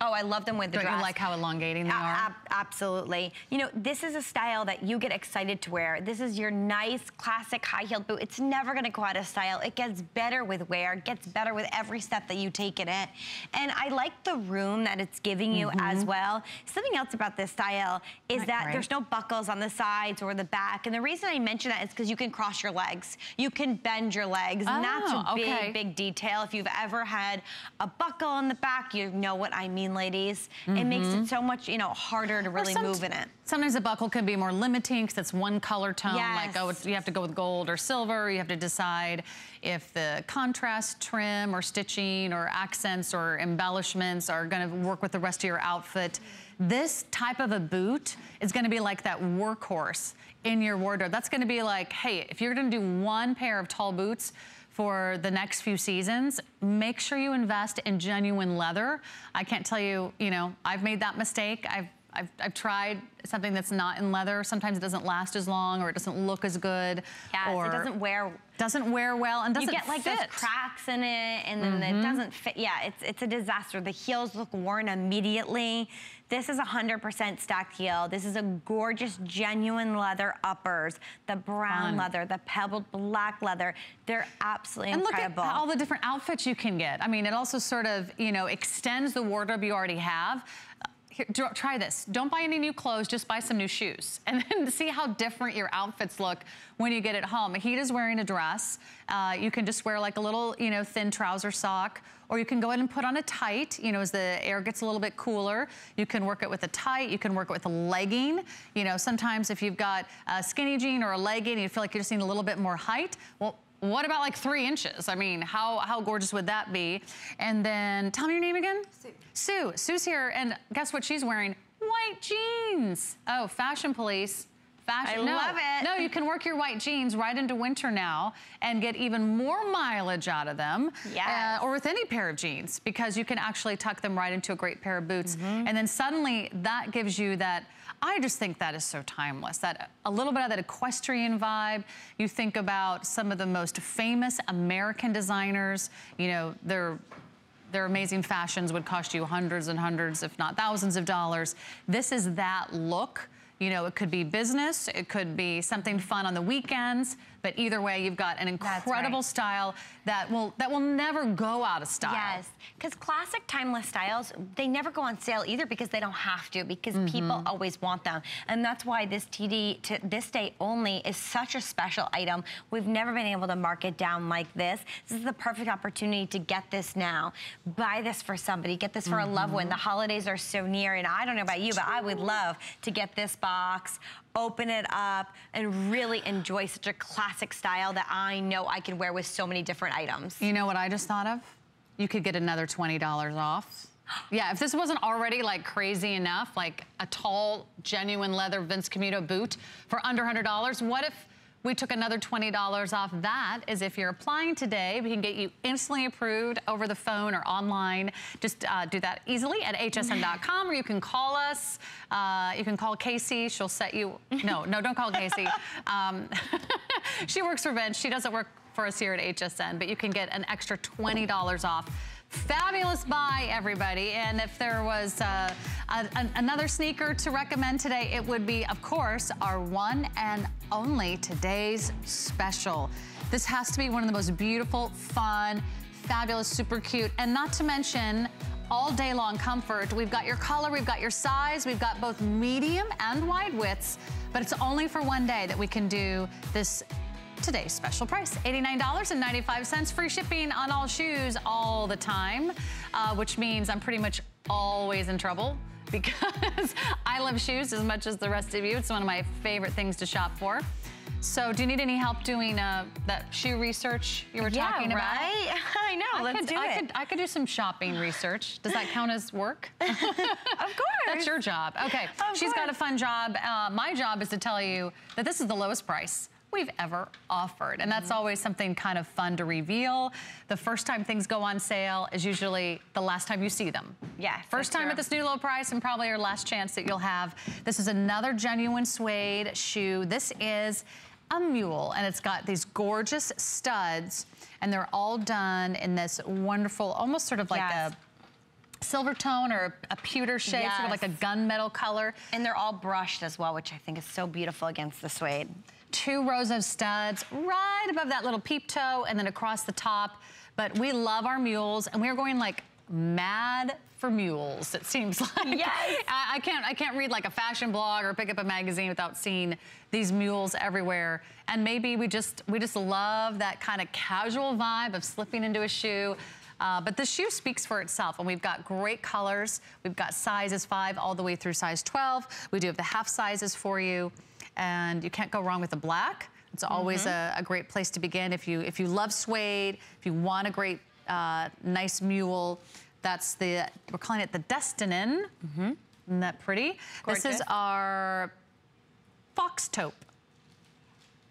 Oh, I love them with the Don't dress. you like how elongating they are? ab- absolutely. You know, this is a style that you get excited to wear. This is your nice, classic high-heeled boot. It's never gonna go out of style. It gets better with wear. It gets better with every step that you take in it. And I like the room that it's giving you as mm-hmm. well. Something else about this style is that that there's no buckles on the sides or the back. And the reason I mention that is because you can cross your legs. You can bend your legs. and that's a Oh, big, okay. big detail. If you've ever had a buckle on the back, you know what I mean, ladies. It makes it mm-hmm. so much, you know, harder to really move in it. Sometimes a buckle can be more limiting because it's one color tone. Like, oh, you have to go with gold or silver. You have to decide if the contrast trim or stitching or accents or embellishments are going to work with the rest of your outfit. This type of a boot is going to be like that workhorse in your wardrobe. That's going to be like, hey, if you're going to do one pair of tall boots, for the next few seasons, make sure you invest in genuine leather. I can't tell you, you know, I've made that mistake. I've I've, I've tried something that's not in leather. Sometimes it doesn't last as long or it doesn't look as good. Yes, or it doesn't wear. doesn't wear well and doesn't fit. You get like fit. those cracks in it, and then Mhm. it doesn't fit. Yeah, it's it's a disaster. The heels look worn immediately. This is 100% stacked heel. This is a gorgeous, genuine leather uppers. The brown Fun. leather, the pebbled black leather. They're absolutely and incredible. look at all the different outfits you can get. I mean, it also sort of, you know, extends the wardrobe you already have. Here, try this. Don't buy any new clothes, just buy some new shoes. And then see how different your outfits look when you get it home. Heat is wearing a dress. Uh, you can just wear like a little, you know, thin trouser sock. Or you can go ahead and put on a tight, you know, as the air gets a little bit cooler. You can work it with a tight, you can work it with a legging. You know, sometimes if you've got a skinny jean or a legging, you feel like you just need a little bit more height, well, what about like three inches? I mean, how, how gorgeous would that be? And then tell me your name again? Sue. Sue. Sue's here, and guess what she's wearing? White jeans. Oh, fashion police. fashion. I no, love it. No, you can work your white jeans right into winter now and get even more mileage out of them. Yes. Uh, or with any pair of jeans because you can actually tuck them right into a great pair of boots. Mm-hmm. And then suddenly that gives you that. I just think that is so timeless. That a little bit of that equestrian vibe. You think about some of the most famous American designers. You know, they're their amazing fashions would cost you hundreds and hundreds, if not thousands of dollars. This is that look. You know, it could be business, it could be something fun on the weekends, but either way, you've got an incredible right. style that will that will never go out of style. Yes, because classic timeless styles, they never go on sale either because they don't have to, because Mm-hmm. people always want them. And that's why this TD to this day only is such a special item. We've never been able to mark it down like this. This is the perfect opportunity to get this now. Buy this for somebody, get this for a loved Mm-hmm. one. The holidays are so near, and I don't know about you, but I would love to get this box, open it up, and really enjoy such a classic style that I know I can wear with so many different items. You know what I just thought of? You could get another $20 off. Yeah, if this wasn't already like crazy enough, like a tall, genuine leather Vince Camuto boot for under $100, what if we took another $20 off that is if you're applying today, we can get you instantly approved over the phone or online. Just uh, do that easily at hsn.com or you can call us. Uh, you can call Kacie. She'll set you, no, no, don't call Kacie. Um, she works for Vince. She doesn't work for us here at HSN, but you can get an extra $20 off. Fabulous buy, everybody. And if there was uh, a, an- another sneaker to recommend today, it would be, of course, our one and only today's special. This has to be one of the most beautiful, fun, fabulous, super cute, and not to mention all day long comfort. We've got your color, we've got your size, we've got both medium and wide widths, but it's only for one day that we can do this today's special price $89.95 free shipping on all shoes all the time uh, which means i'm pretty much always in trouble because i love shoes as much as the rest of you it's one of my favorite things to shop for so do you need any help doing uh, that shoe research you were Yeah, talking about Yeah, right? I know, let's could, do I it. Could, I could do some shopping research. Does that count as work? of course. That's your job. Okay. Of She's got a fun job. Uh, my job is to tell you that this is the lowest price we've ever offered. And that's mm-hmm. always something kind of fun to reveal. The first time things go on sale is usually the last time you see them. Yeah, First time true. at this new low price and probably your last chance that you'll have. This is another genuine suede shoe. This is a mule and it's got these gorgeous studs and they're all done in this wonderful, almost sort of like Yes. a silver tone or a pewter shade, sort of like a gunmetal color. And they're all brushed as well, which I think is so beautiful against the suede. Two rows of studs right above that little peep toe and then across the top. But we love our mules and we're going like mad for mules, it seems like. Yes. I, I can't I can't read like a fashion blog or pick up a magazine without seeing these mules everywhere. And maybe we just we just love that kind of casual vibe of slipping into a shoe. Uh, but the shoe speaks for itself, and we've got great colors. We've got sizes five all the way through size 12. We do have the half sizes for you, and you can't go wrong with the black. It's always a, a great place to begin. If you if you love suede, if you want a great uh, nice mule, that's the we're calling it the Destinin. Isn't that pretty? This is our fox taupe.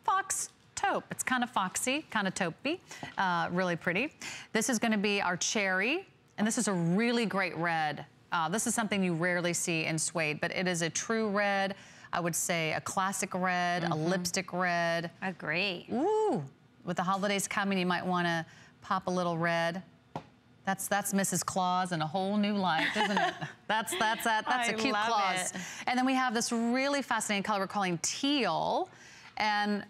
Fox taupe. It's kind of foxy, kind of taupey, uh, really pretty. This is gonna be our cherry, and this is a really great red. Uh, this is something you rarely see in suede, but it is a true red. I would say a classic red, a mm-hmm. lipstick red. Oh, Agree. Ooh, with the holidays coming, you might wanna pop a little red. That's that's Mrs. Claus in a whole new light, isn't it? That's that's that. That's a I cute Claus. it. And then we have this really fascinating color we're calling teal, and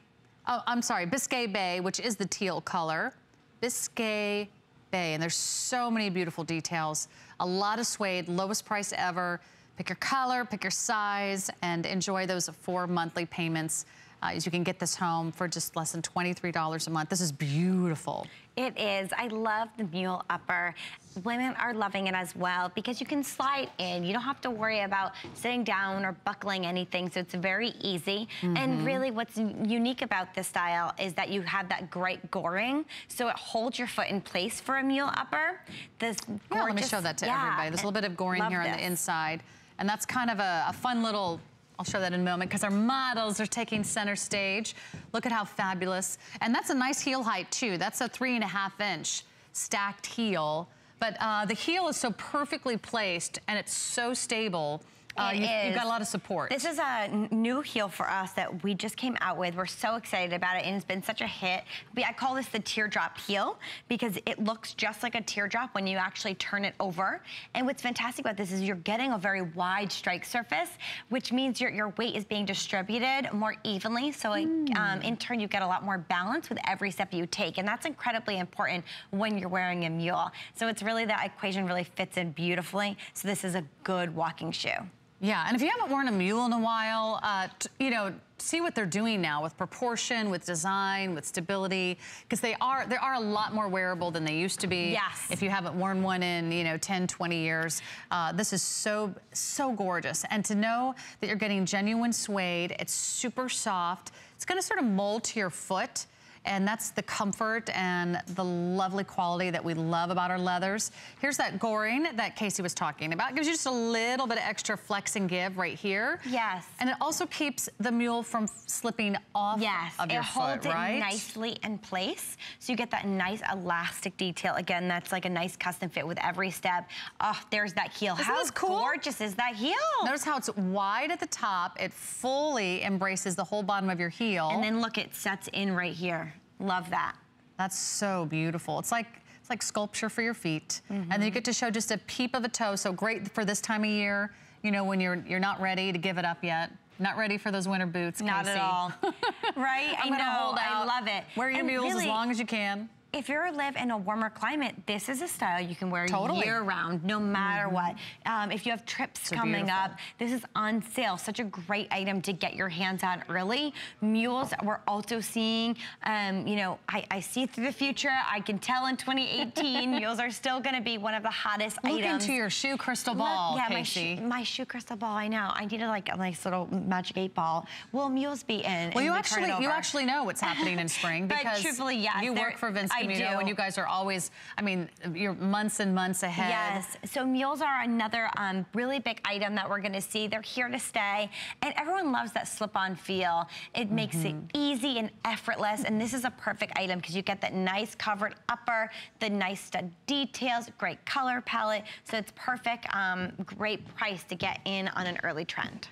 oh, I'm sorry, Biscay Bay, which is the teal color. Biscay Bay, and there's so many beautiful details. A lot of suede, lowest price ever. Pick your color, pick your size, and enjoy those four monthly payments. Uh, as you can get this home for just less than $23 a month. This is beautiful. It is. I love the mule upper. Women are loving it as well because you can slide in. You don't have to worry about sitting down or buckling anything, so it's very easy. Mm-hmm. And really what's unique about this style is that you have that great goring, so it holds your foot in place for a mule upper. This Yeah, let me show that to yeah, everybody. There's a little bit of goring here on this. the inside. And that's kind of a, a fun little I'll show that in a moment because our models are taking center stage. Look at how fabulous. And that's a nice heel height too. That's a three and a half inch stacked heel. But uh, the heel is so perfectly placed and it's so stable. Uh, you've, you've got a lot of support. This is a new heel for us that we just came out with. We're so excited about it, and it's been such a hit. We- I call this the teardrop heel because it looks just like a teardrop when you actually turn it over. And what's fantastic about this is you're getting a very wide strike surface, which means your, your weight is being distributed more evenly. So like, um, in turn, you get a lot more balance with every step you take. And that's incredibly important when you're wearing a mule. So it's really, that equation really fits in beautifully. So this is a good walking shoe. Yeah, and if you haven't worn a mule in a while, uh, t- you know, see what they're doing now with proportion, with design, with stability, because they are they are a lot more wearable than they used to be. Yes. If you haven't worn one in, you know, 10, 20 years, uh, this is so, so gorgeous. And to know that you're getting genuine suede, it's super soft. It's gonna sort of mold to your foot. And that's the comfort and the lovely quality that we love about our leathers. Here's that goring that Kacie was talking about. Gives you just a little bit of extra flex and give right here. Yes. And it also keeps the mule from slipping off Yes, of your it holds foot, right? it nicely in place. So you get that nice elastic detail. Again, that's like a nice custom fit with every step. Oh, there's that heel. Isn't How cool? gorgeous is that heel? Notice how it's wide at the top. It fully embraces the whole bottom of your heel. And then look, it sets in right here. Love that. That's so beautiful. It's like it's like sculpture for your feet. And Mm-hmm. then you get to show just a peep of a toe. So great for this time of year, you know, when you're you're not ready to give it up yet. Not ready for those winter boots, Not at all. right? I'm I know. hold I love it. Wear your And mules as long as you can. If you live in a warmer climate, this is a style you can wear Totally. year round, no matter what. Um, if you have trips So coming beautiful. up, this is on sale. Such a great item to get your hands on early. Mules, we're also seeing, um, you know, I, I see through the future. I can tell in 2018, mules are still going to be one of the hottest Look items. into your shoe crystal Look- ball, yeah, Kacie. my, shoe, my shoe crystal ball. I know. I needed like a nice little magic eight ball. Will mules be in? Well, you actually you actually know what's happening in spring But because truthfully, yes, you work for Vince I Camuto do. and you guys are always, I mean, you're months and months ahead. Yes. So mules are another um, really big item that we're going to see. They're here to stay, and everyone loves that slip-on feel. It makes it Mm-hmm. easy and effortless, and this is a perfect item because you get that nice covered upper, the nice stud details, great color palette. So it's perfect, um, great price to get in on an early trend.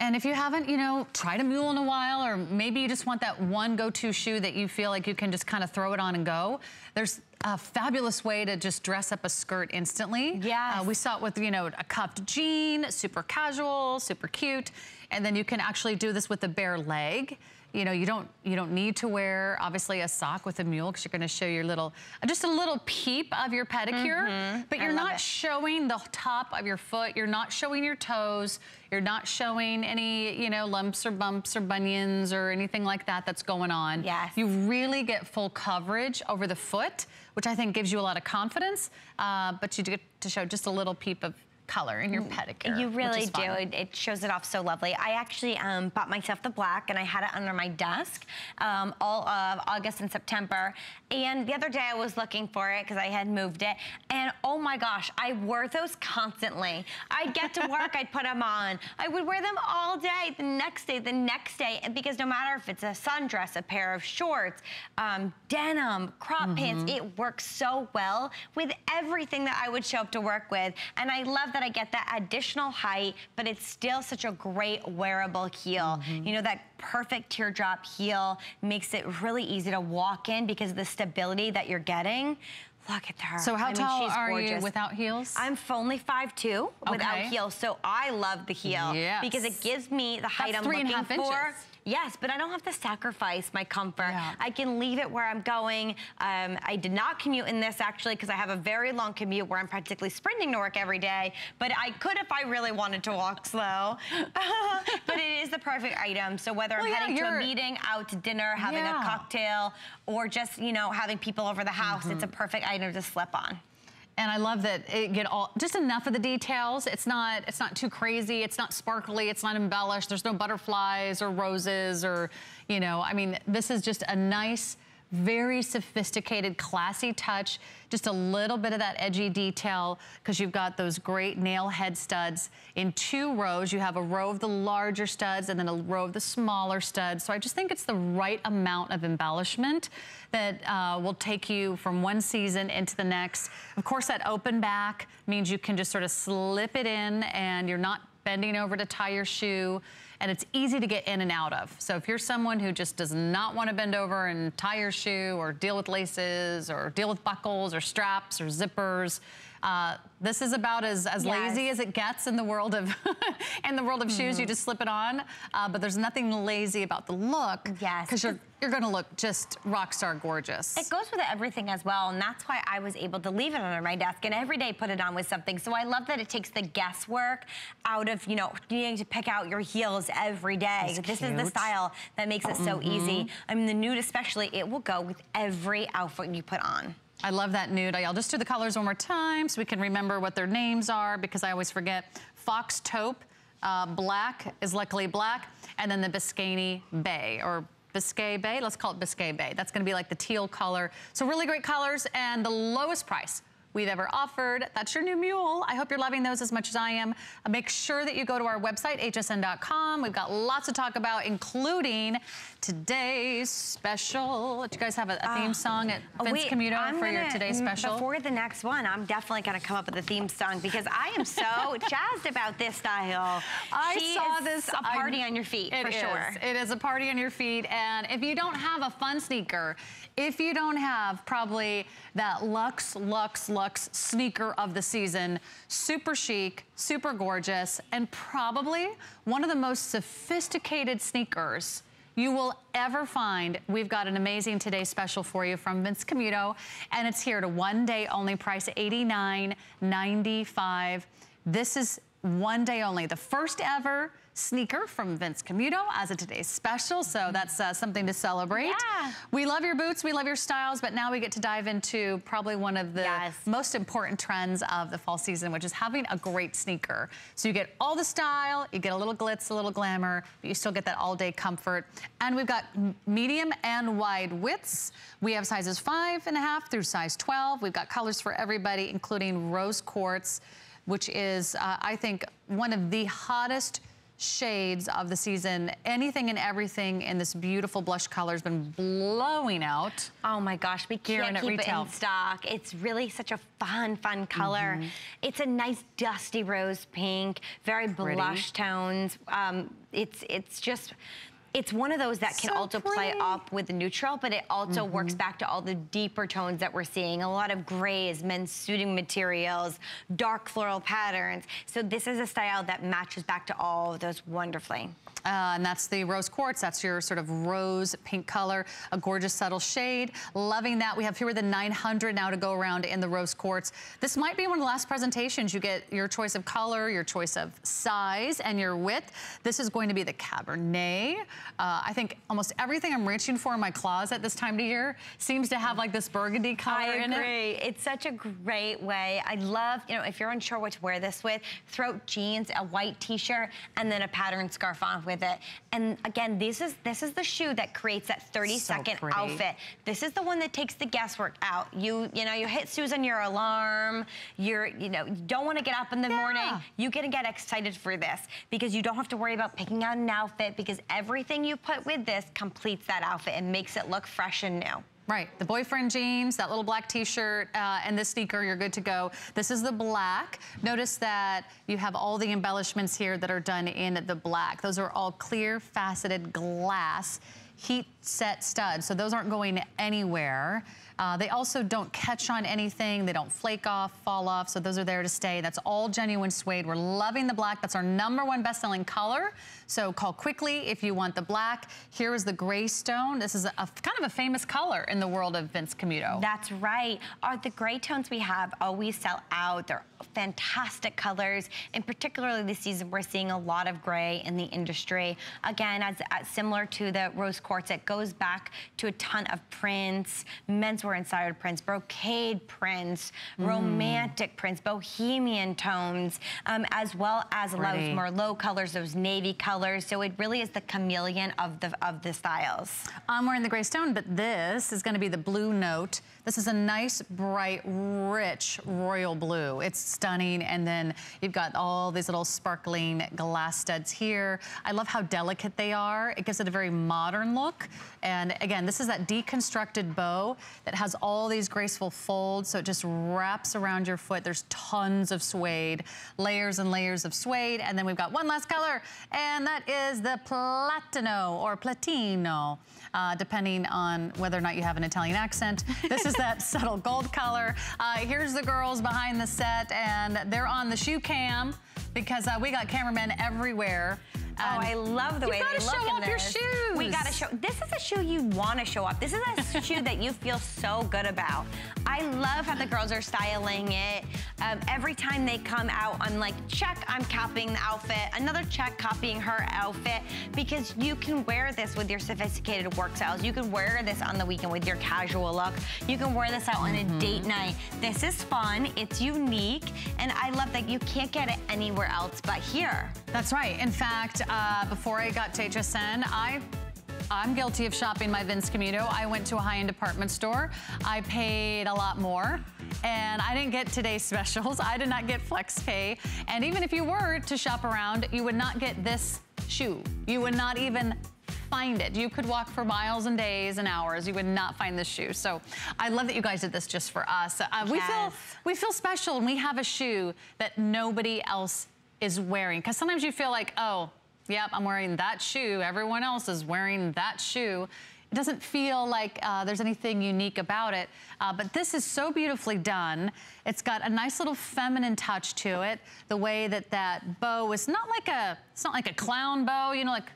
And if you haven't, you know, tried a mule in a while, or maybe you just want that one go-to shoe that you feel like you can just kind of throw it on and go, there's a fabulous way to just dress up a skirt instantly. Yeah. Uh, we saw it with, you know, a cuffed jean, super casual, super cute. And then you can actually do this with a bare leg. You know, you don't you don't need to wear obviously a sock with a mule because you're going to show your little just a little peep of your pedicure, Mhm. but you're not it. showing the top of your foot. You're not showing your toes. You're not showing any, you know, lumps or bumps or bunions or anything like that that's going on. Yes. You really get full coverage over the foot, which I think gives you a lot of confidence, uh, but you get to show just a little peep of color in your pedicure. You really do. fun. It, shows it off so lovely. I actually um, bought myself the black and I had it under my desk um, all of August and September. And the other day I was looking for it because I had moved it. And oh my gosh, I wore those constantly. I'd get to work, I'd put them on. I would wear them all day, the next day, the next day. Because no matter if it's a sundress, a pair of shorts, um, denim, crop pants, it works so well with everything that I would show up to work with. And I love that I get that additional height, but it's still such a great wearable heel. Mm-hmm. You know, that perfect teardrop heel makes it really easy to walk in because of the stability that you're getting. Look at her. So how I mean, tall are you without heels? I'm only 5'2", without Okay. heels, so I love the heel Yes. because it gives me the height That's I'm looking for. inches. Yes, but I don't have to sacrifice my comfort. Yeah. I can leave it where I'm going. Um, I did not commute in this actually because I have a very long commute where I'm practically sprinting to work every day. But I could if I really wanted to walk slow. but it is the perfect item. So whether Well, I'm yeah, heading to a meeting, out to dinner, having Yeah. a cocktail, or just you know having people over the house, it's a Mm-hmm. perfect item to slip on. And I love that it get all just enough of the details. It's not it's not too crazy. It's not sparkly. It's not embellished. There's no butterflies or roses or you know. I mean, this is just a nice very sophisticated, classy touch, just a little bit of that edgy detail because you've got those great nail head studs in two rows. You have a row of the larger studs and then a row of the smaller studs. So I just think it's the right amount of embellishment that uh, will take you from one season into the next. Of course, that open back means you can just sort of slip it in and you're not bending over to tie your shoe and it's easy to get in and out of. So if you're someone who just does not want to bend over and tie your shoe or deal with laces or deal with buckles or straps or zippers, uh, this is about as, as Yes. lazy as it gets in the world of in the world of shoes. You Mhm. just slip it on, uh, but there's nothing lazy about the look. Yes, because you're you're going to look just rock star gorgeous. It goes with everything as well, and that's why I was able to leave it under my desk and every day put it on with something. So I love that it takes the guesswork out of, you know, needing to pick out your heels every day. That's this is the style that makes it so easy. Mhm. I mean, the nude especially, it will go with every outfit you put on. I love that nude. I'll just do the colors one more time so we can remember what their names are because I always forget. Fox Taupe, uh, black is luckily black, and then the Biscayne Bay or Biscay Bay. Let's call it Biscay Bay. That's going to be like the teal color. So really great colors and the lowest price we've ever offered. That's your new mule. I hope you're loving those as much as I am. Uh, make sure that you go to our website, hsn.com. We've got lots to talk about, including today's special. Do you guys have a, a theme song at Oh, Vince wait, Camuto I'm for your gonna- today's mm, special? Before the next one, I'm definitely gonna come up with a theme song because I am so jazzed about this style. I She saw is this. a party I- on your feet for is. sure. It is a party on your feet. And if you don't have a fun sneaker, if you don't have probably that Lux, Lux, Lux sneaker of the season, super chic, super gorgeous, and probably one of the most sophisticated sneakers you will ever find. We've got an amazing today special for you from Vince Camuto, and it's here to one day only price $89.95. This is one day only, the first ever sneaker from Vince Camuto as a today's special. So that's uh, something to celebrate. Yeah. We love your boots, we love your styles, but now we get to dive into probably one of the most important trends of the fall season, which is having a great sneaker. So you get all the style, you get a little glitz, a little glamour, but you still get that all day comfort. And we've got medium and wide widths. We have sizes five and a half through size 12. We've got colors for everybody, including rose quartz, which is, uh, I think, one of the hottest shades of the season. Anything and everything in this beautiful blush color has been blowing out. Oh my gosh, we can't keep retail. it in stock. It's really such a fun, fun color. Mhm. It's a nice dusty rose pink, very Pretty. blush tones. Um, it's it's just. It's one of those that can So also play up with the neutral, but it also works Mhm. back to all the deeper tones that we're seeing. A lot of grays, men's suiting materials, dark floral patterns. So this is a style that matches back to all of those wonderfully. Uh, and that's the rose quartz. That's your sort of rose pink color, a gorgeous subtle shade. Loving that. We have fewer than 900 now to go around in the rose quartz. This might be one of the last presentations. You get your choice of color, your choice of size, and your width. This is going to be the Cabernet. Uh, I think almost everything I'm reaching for in my closet this time of year seems to have like this burgundy color in it. I agree. It's such a great way. I love, you know, if you're unsure what to wear this with, throw jeans, a white t-shirt, and then a patterned scarf on with it. And again, this is this is the shoe that creates that 30 So second pretty. outfit. This is the one that takes the guesswork out. You, you know, you hit Susan your alarm. You're, you know, you don't want to get up in the morning. You get to get excited for this because you don't have to worry about picking out an outfit because everything you put with this completes that outfit and makes it look fresh and new. Right, the boyfriend jeans, that little black t-shirt, uh, and this sneaker, you're good to go. This is the black. Notice that you have all the embellishments here that are done in the black. Those are all clear faceted glass heat set studs, so those aren't going anywhere. Uh, they also don't catch on anything. They don't flake off, fall off, so those are there to stay. That's all genuine suede. We're loving the black. That's our number one best-selling color. So call quickly if you want the black. Here is the gray stone. This is a, a kind of a famous color in the world of Vince Camuto. That's right. Are the gray tones we have always sell out? They're fantastic colors. And particularly this season, we're seeing a lot of gray in the industry. Again, as, as similar to the rose quartz, it goes back to a ton of prints, menswear contour-inspired prints, brocade prints, Mm. romantic prints, bohemian tones, um, as well as a lot of Pretty. Merlot colors, those navy colors. So it really is the chameleon of the of the styles. I'm wearing the gray stone, but this is gonna be the blue note. This is a nice, bright, rich royal blue. It's stunning, and then you've got all these little sparkling glass studs here. I love how delicate they are. It gives it a very modern look. And again, this is that deconstructed bow that has all these graceful folds, so it just wraps around your foot. There's tons of suede, layers and layers of suede, and then we've got one last color, and that is the platino or platino, uh, depending on whether or not you have an Italian accent. This is that subtle gold color. Uh, here's the girls behind the set, and they're on the shoe cam because uh, we got cameramen everywhere. Oh, I love the way you way gotta they look show off your this. shoes. We gotta show. This is a shoe you want to show off. This is a shoe that you feel so good about. I love how the girls are styling it. Um, every time they come out, I'm like, check, I'm copying the outfit. Another check, copying her outfit because you can wear this with your sophisticated work styles. You can wear this on the weekend with your casual look. You can wear this out on a date night. This is fun. It's unique, and I love that you can't get it anywhere else but here. That's right. In fact, uh, before I got to HSN, I I'm guilty of shopping my Vince Camuto. I went to a high-end department store. I paid a lot more. And I didn't get today's specials. I did not get flex pay. And even if you were to shop around, you would not get this shoe. You would not even find it. You could walk for miles and days and hours. You would not find this shoe. So I love that you guys did this just for us. Uh, we feel we feel special and we have a shoe that nobody else is wearing. Because sometimes you feel like, oh, yep, I'm wearing that shoe. Everyone else is wearing that shoe. It doesn't feel like uh, there's anything unique about it, uh, but this is so beautifully done. It's got a nice little feminine touch to it. The way that that bow is not like a, it's not like a clown bow, you know, like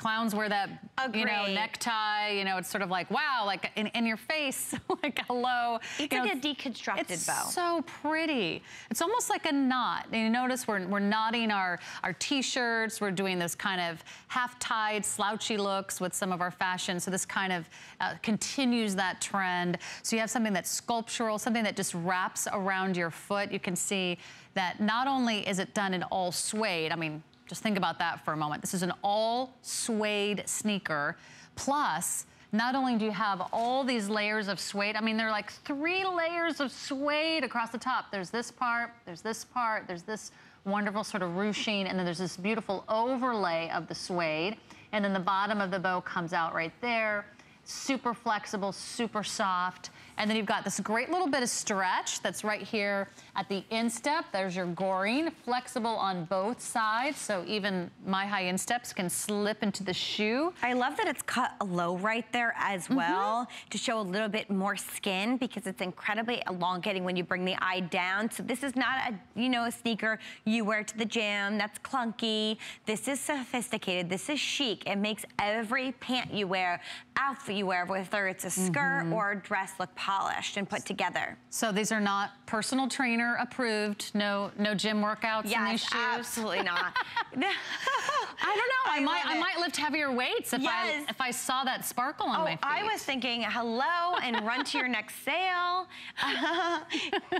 clowns wear that, you know, necktie. You know, it's sort of like wow, like in, in your face, like hello. It's You know, like a deconstructed it's bow. so pretty. It's almost like a knot. And you notice we're, we're knotting our, our t-shirts. We're doing this kind of half-tied, slouchy looks with some of our fashion. So this kind of uh, continues that trend. So you have something that's sculptural, something that just wraps around your foot. You can see that not only is it done in all suede, I mean, just think about that for a moment. This is an all suede sneaker. Plus, not only do you have all these layers of suede, I mean, there are like three layers of suede across the top. There's this part, there's this part, there's this wonderful sort of ruching, and then there's this beautiful overlay of the suede. And then the bottom of the bow comes out right there. Super flexible, super soft. And then you've got this great little bit of stretch that's right here at the instep. There's your goring, flexible on both sides. So even my high insteps can slip into the shoe. I love that it's cut low right there as Mm-hmm. well to show a little bit more skin because it's incredibly elongating when you bring the eye down. So this is not a, you know, a sneaker you wear to the gym that's clunky. This is sophisticated. This is chic. It makes every pant you wear, outfit you wear, whether it's a skirt Mhm. or a dress look polished and put together. So these are not personal trainer approved. No, no gym workouts in these Yes, shoes. absolutely not. I don't know. I, I might, I it. might lift heavier weights if I if I saw that sparkle on Oh, my feet. I was thinking hello and run to your next sale.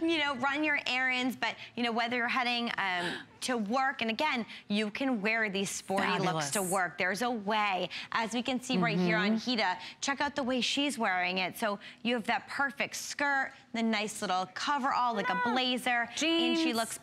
you know, run your errands, but you know whether you're heading um, to work, and again, you can wear these sporty looks to work. There's a way, as we can see right here on Mhm. Hita. Check out the way she's wearing it. So you have that perfect skirt, the nice little coverall like a blazer, and she looks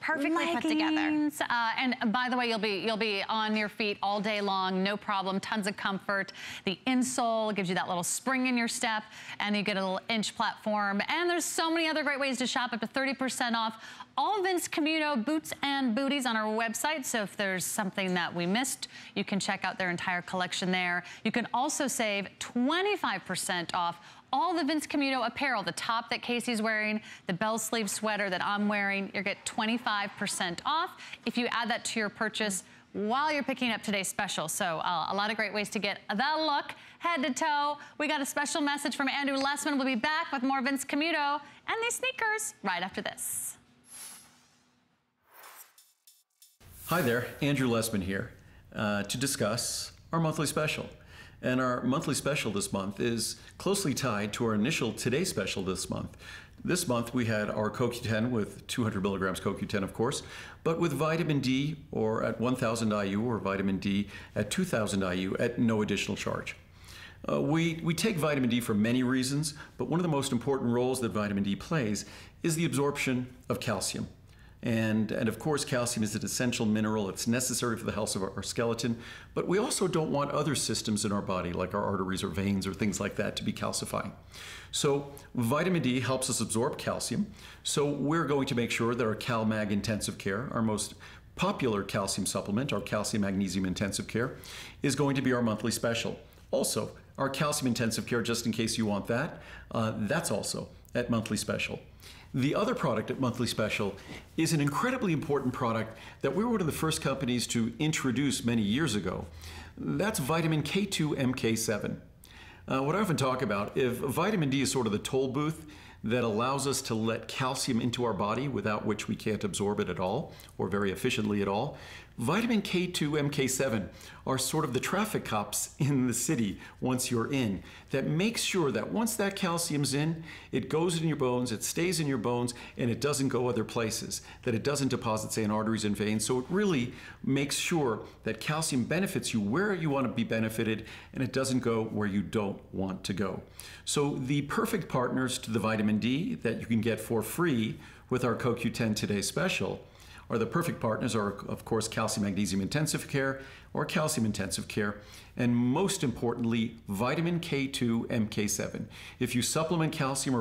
perfectly put together. Uh, and by the way, you'll be you'll be on your feet all day long, no problem. Tons of comfort. The insole gives you that little spring in your step, and you get a little inch platform. And there's so many other great ways to shop, up to 30% off all Vince Camuto boots and booties on our website. So if there's something that we missed, you can check out their entire collection there. You can also save 25% off all the Vince Camuto apparel, the top that Kacie's wearing, the bell sleeve sweater that I'm wearing, you get 25% off if you add that to your purchase while you're picking up today's special. So uh, a lot of great ways to get the look head to toe. We got a special message from Andrew Lessman. We'll be back with more Vince Camuto and these sneakers right after this. Hi there, Andrew Lessman here uh, to discuss our monthly special. And our monthly special this month is closely tied to our initial Today special this month. This month we had our CoQ10 with 200 milligrams CoQ10, of course, but with vitamin D or at 1000 IU or vitamin D at 2000 IU at no additional charge. Uh, we, we take vitamin D for many reasons, but one of the most important roles that vitamin D plays is the absorption of calcium. And, and of course, calcium is an essential mineral. It's necessary for the health of our, our, skeleton. But we also don't want other systems in our body, like our arteries or veins or things like that, to be calcifying. So, vitamin D helps us absorb calcium. So, we're going to make sure that our CalMag Intensive Care, our most popular calcium supplement, our calcium magnesium intensive care, is going to be our monthly special. Also, our calcium intensive care, just in case you want that, uh, that's also at monthly special. The other product at Monthly Special is an incredibly important product that we were one of the first companies to introduce many years ago. That's vitamin K2 MK7. Uh, what I often talk about, if vitamin D is sort of the toll booth that allows us to let calcium into our body without which we can't absorb it at all or very efficiently at all, Vitamin K2, MK7 are sort of the traffic cops in the city once you're in that makes sure that once that calcium's in, it goes in your bones, it stays in your bones, and it doesn't go other places, that it doesn't deposit, say, in arteries and veins. So it really makes sure that calcium benefits you where you want to be benefited and it doesn't go where you don't want to go. So the perfect partners to the vitamin D that you can get for free with our CoQ10 Today special are the perfect partners are, of course, calcium magnesium intensive care or calcium intensive care, and most importantly, vitamin K2 MK7. If you supplement calcium or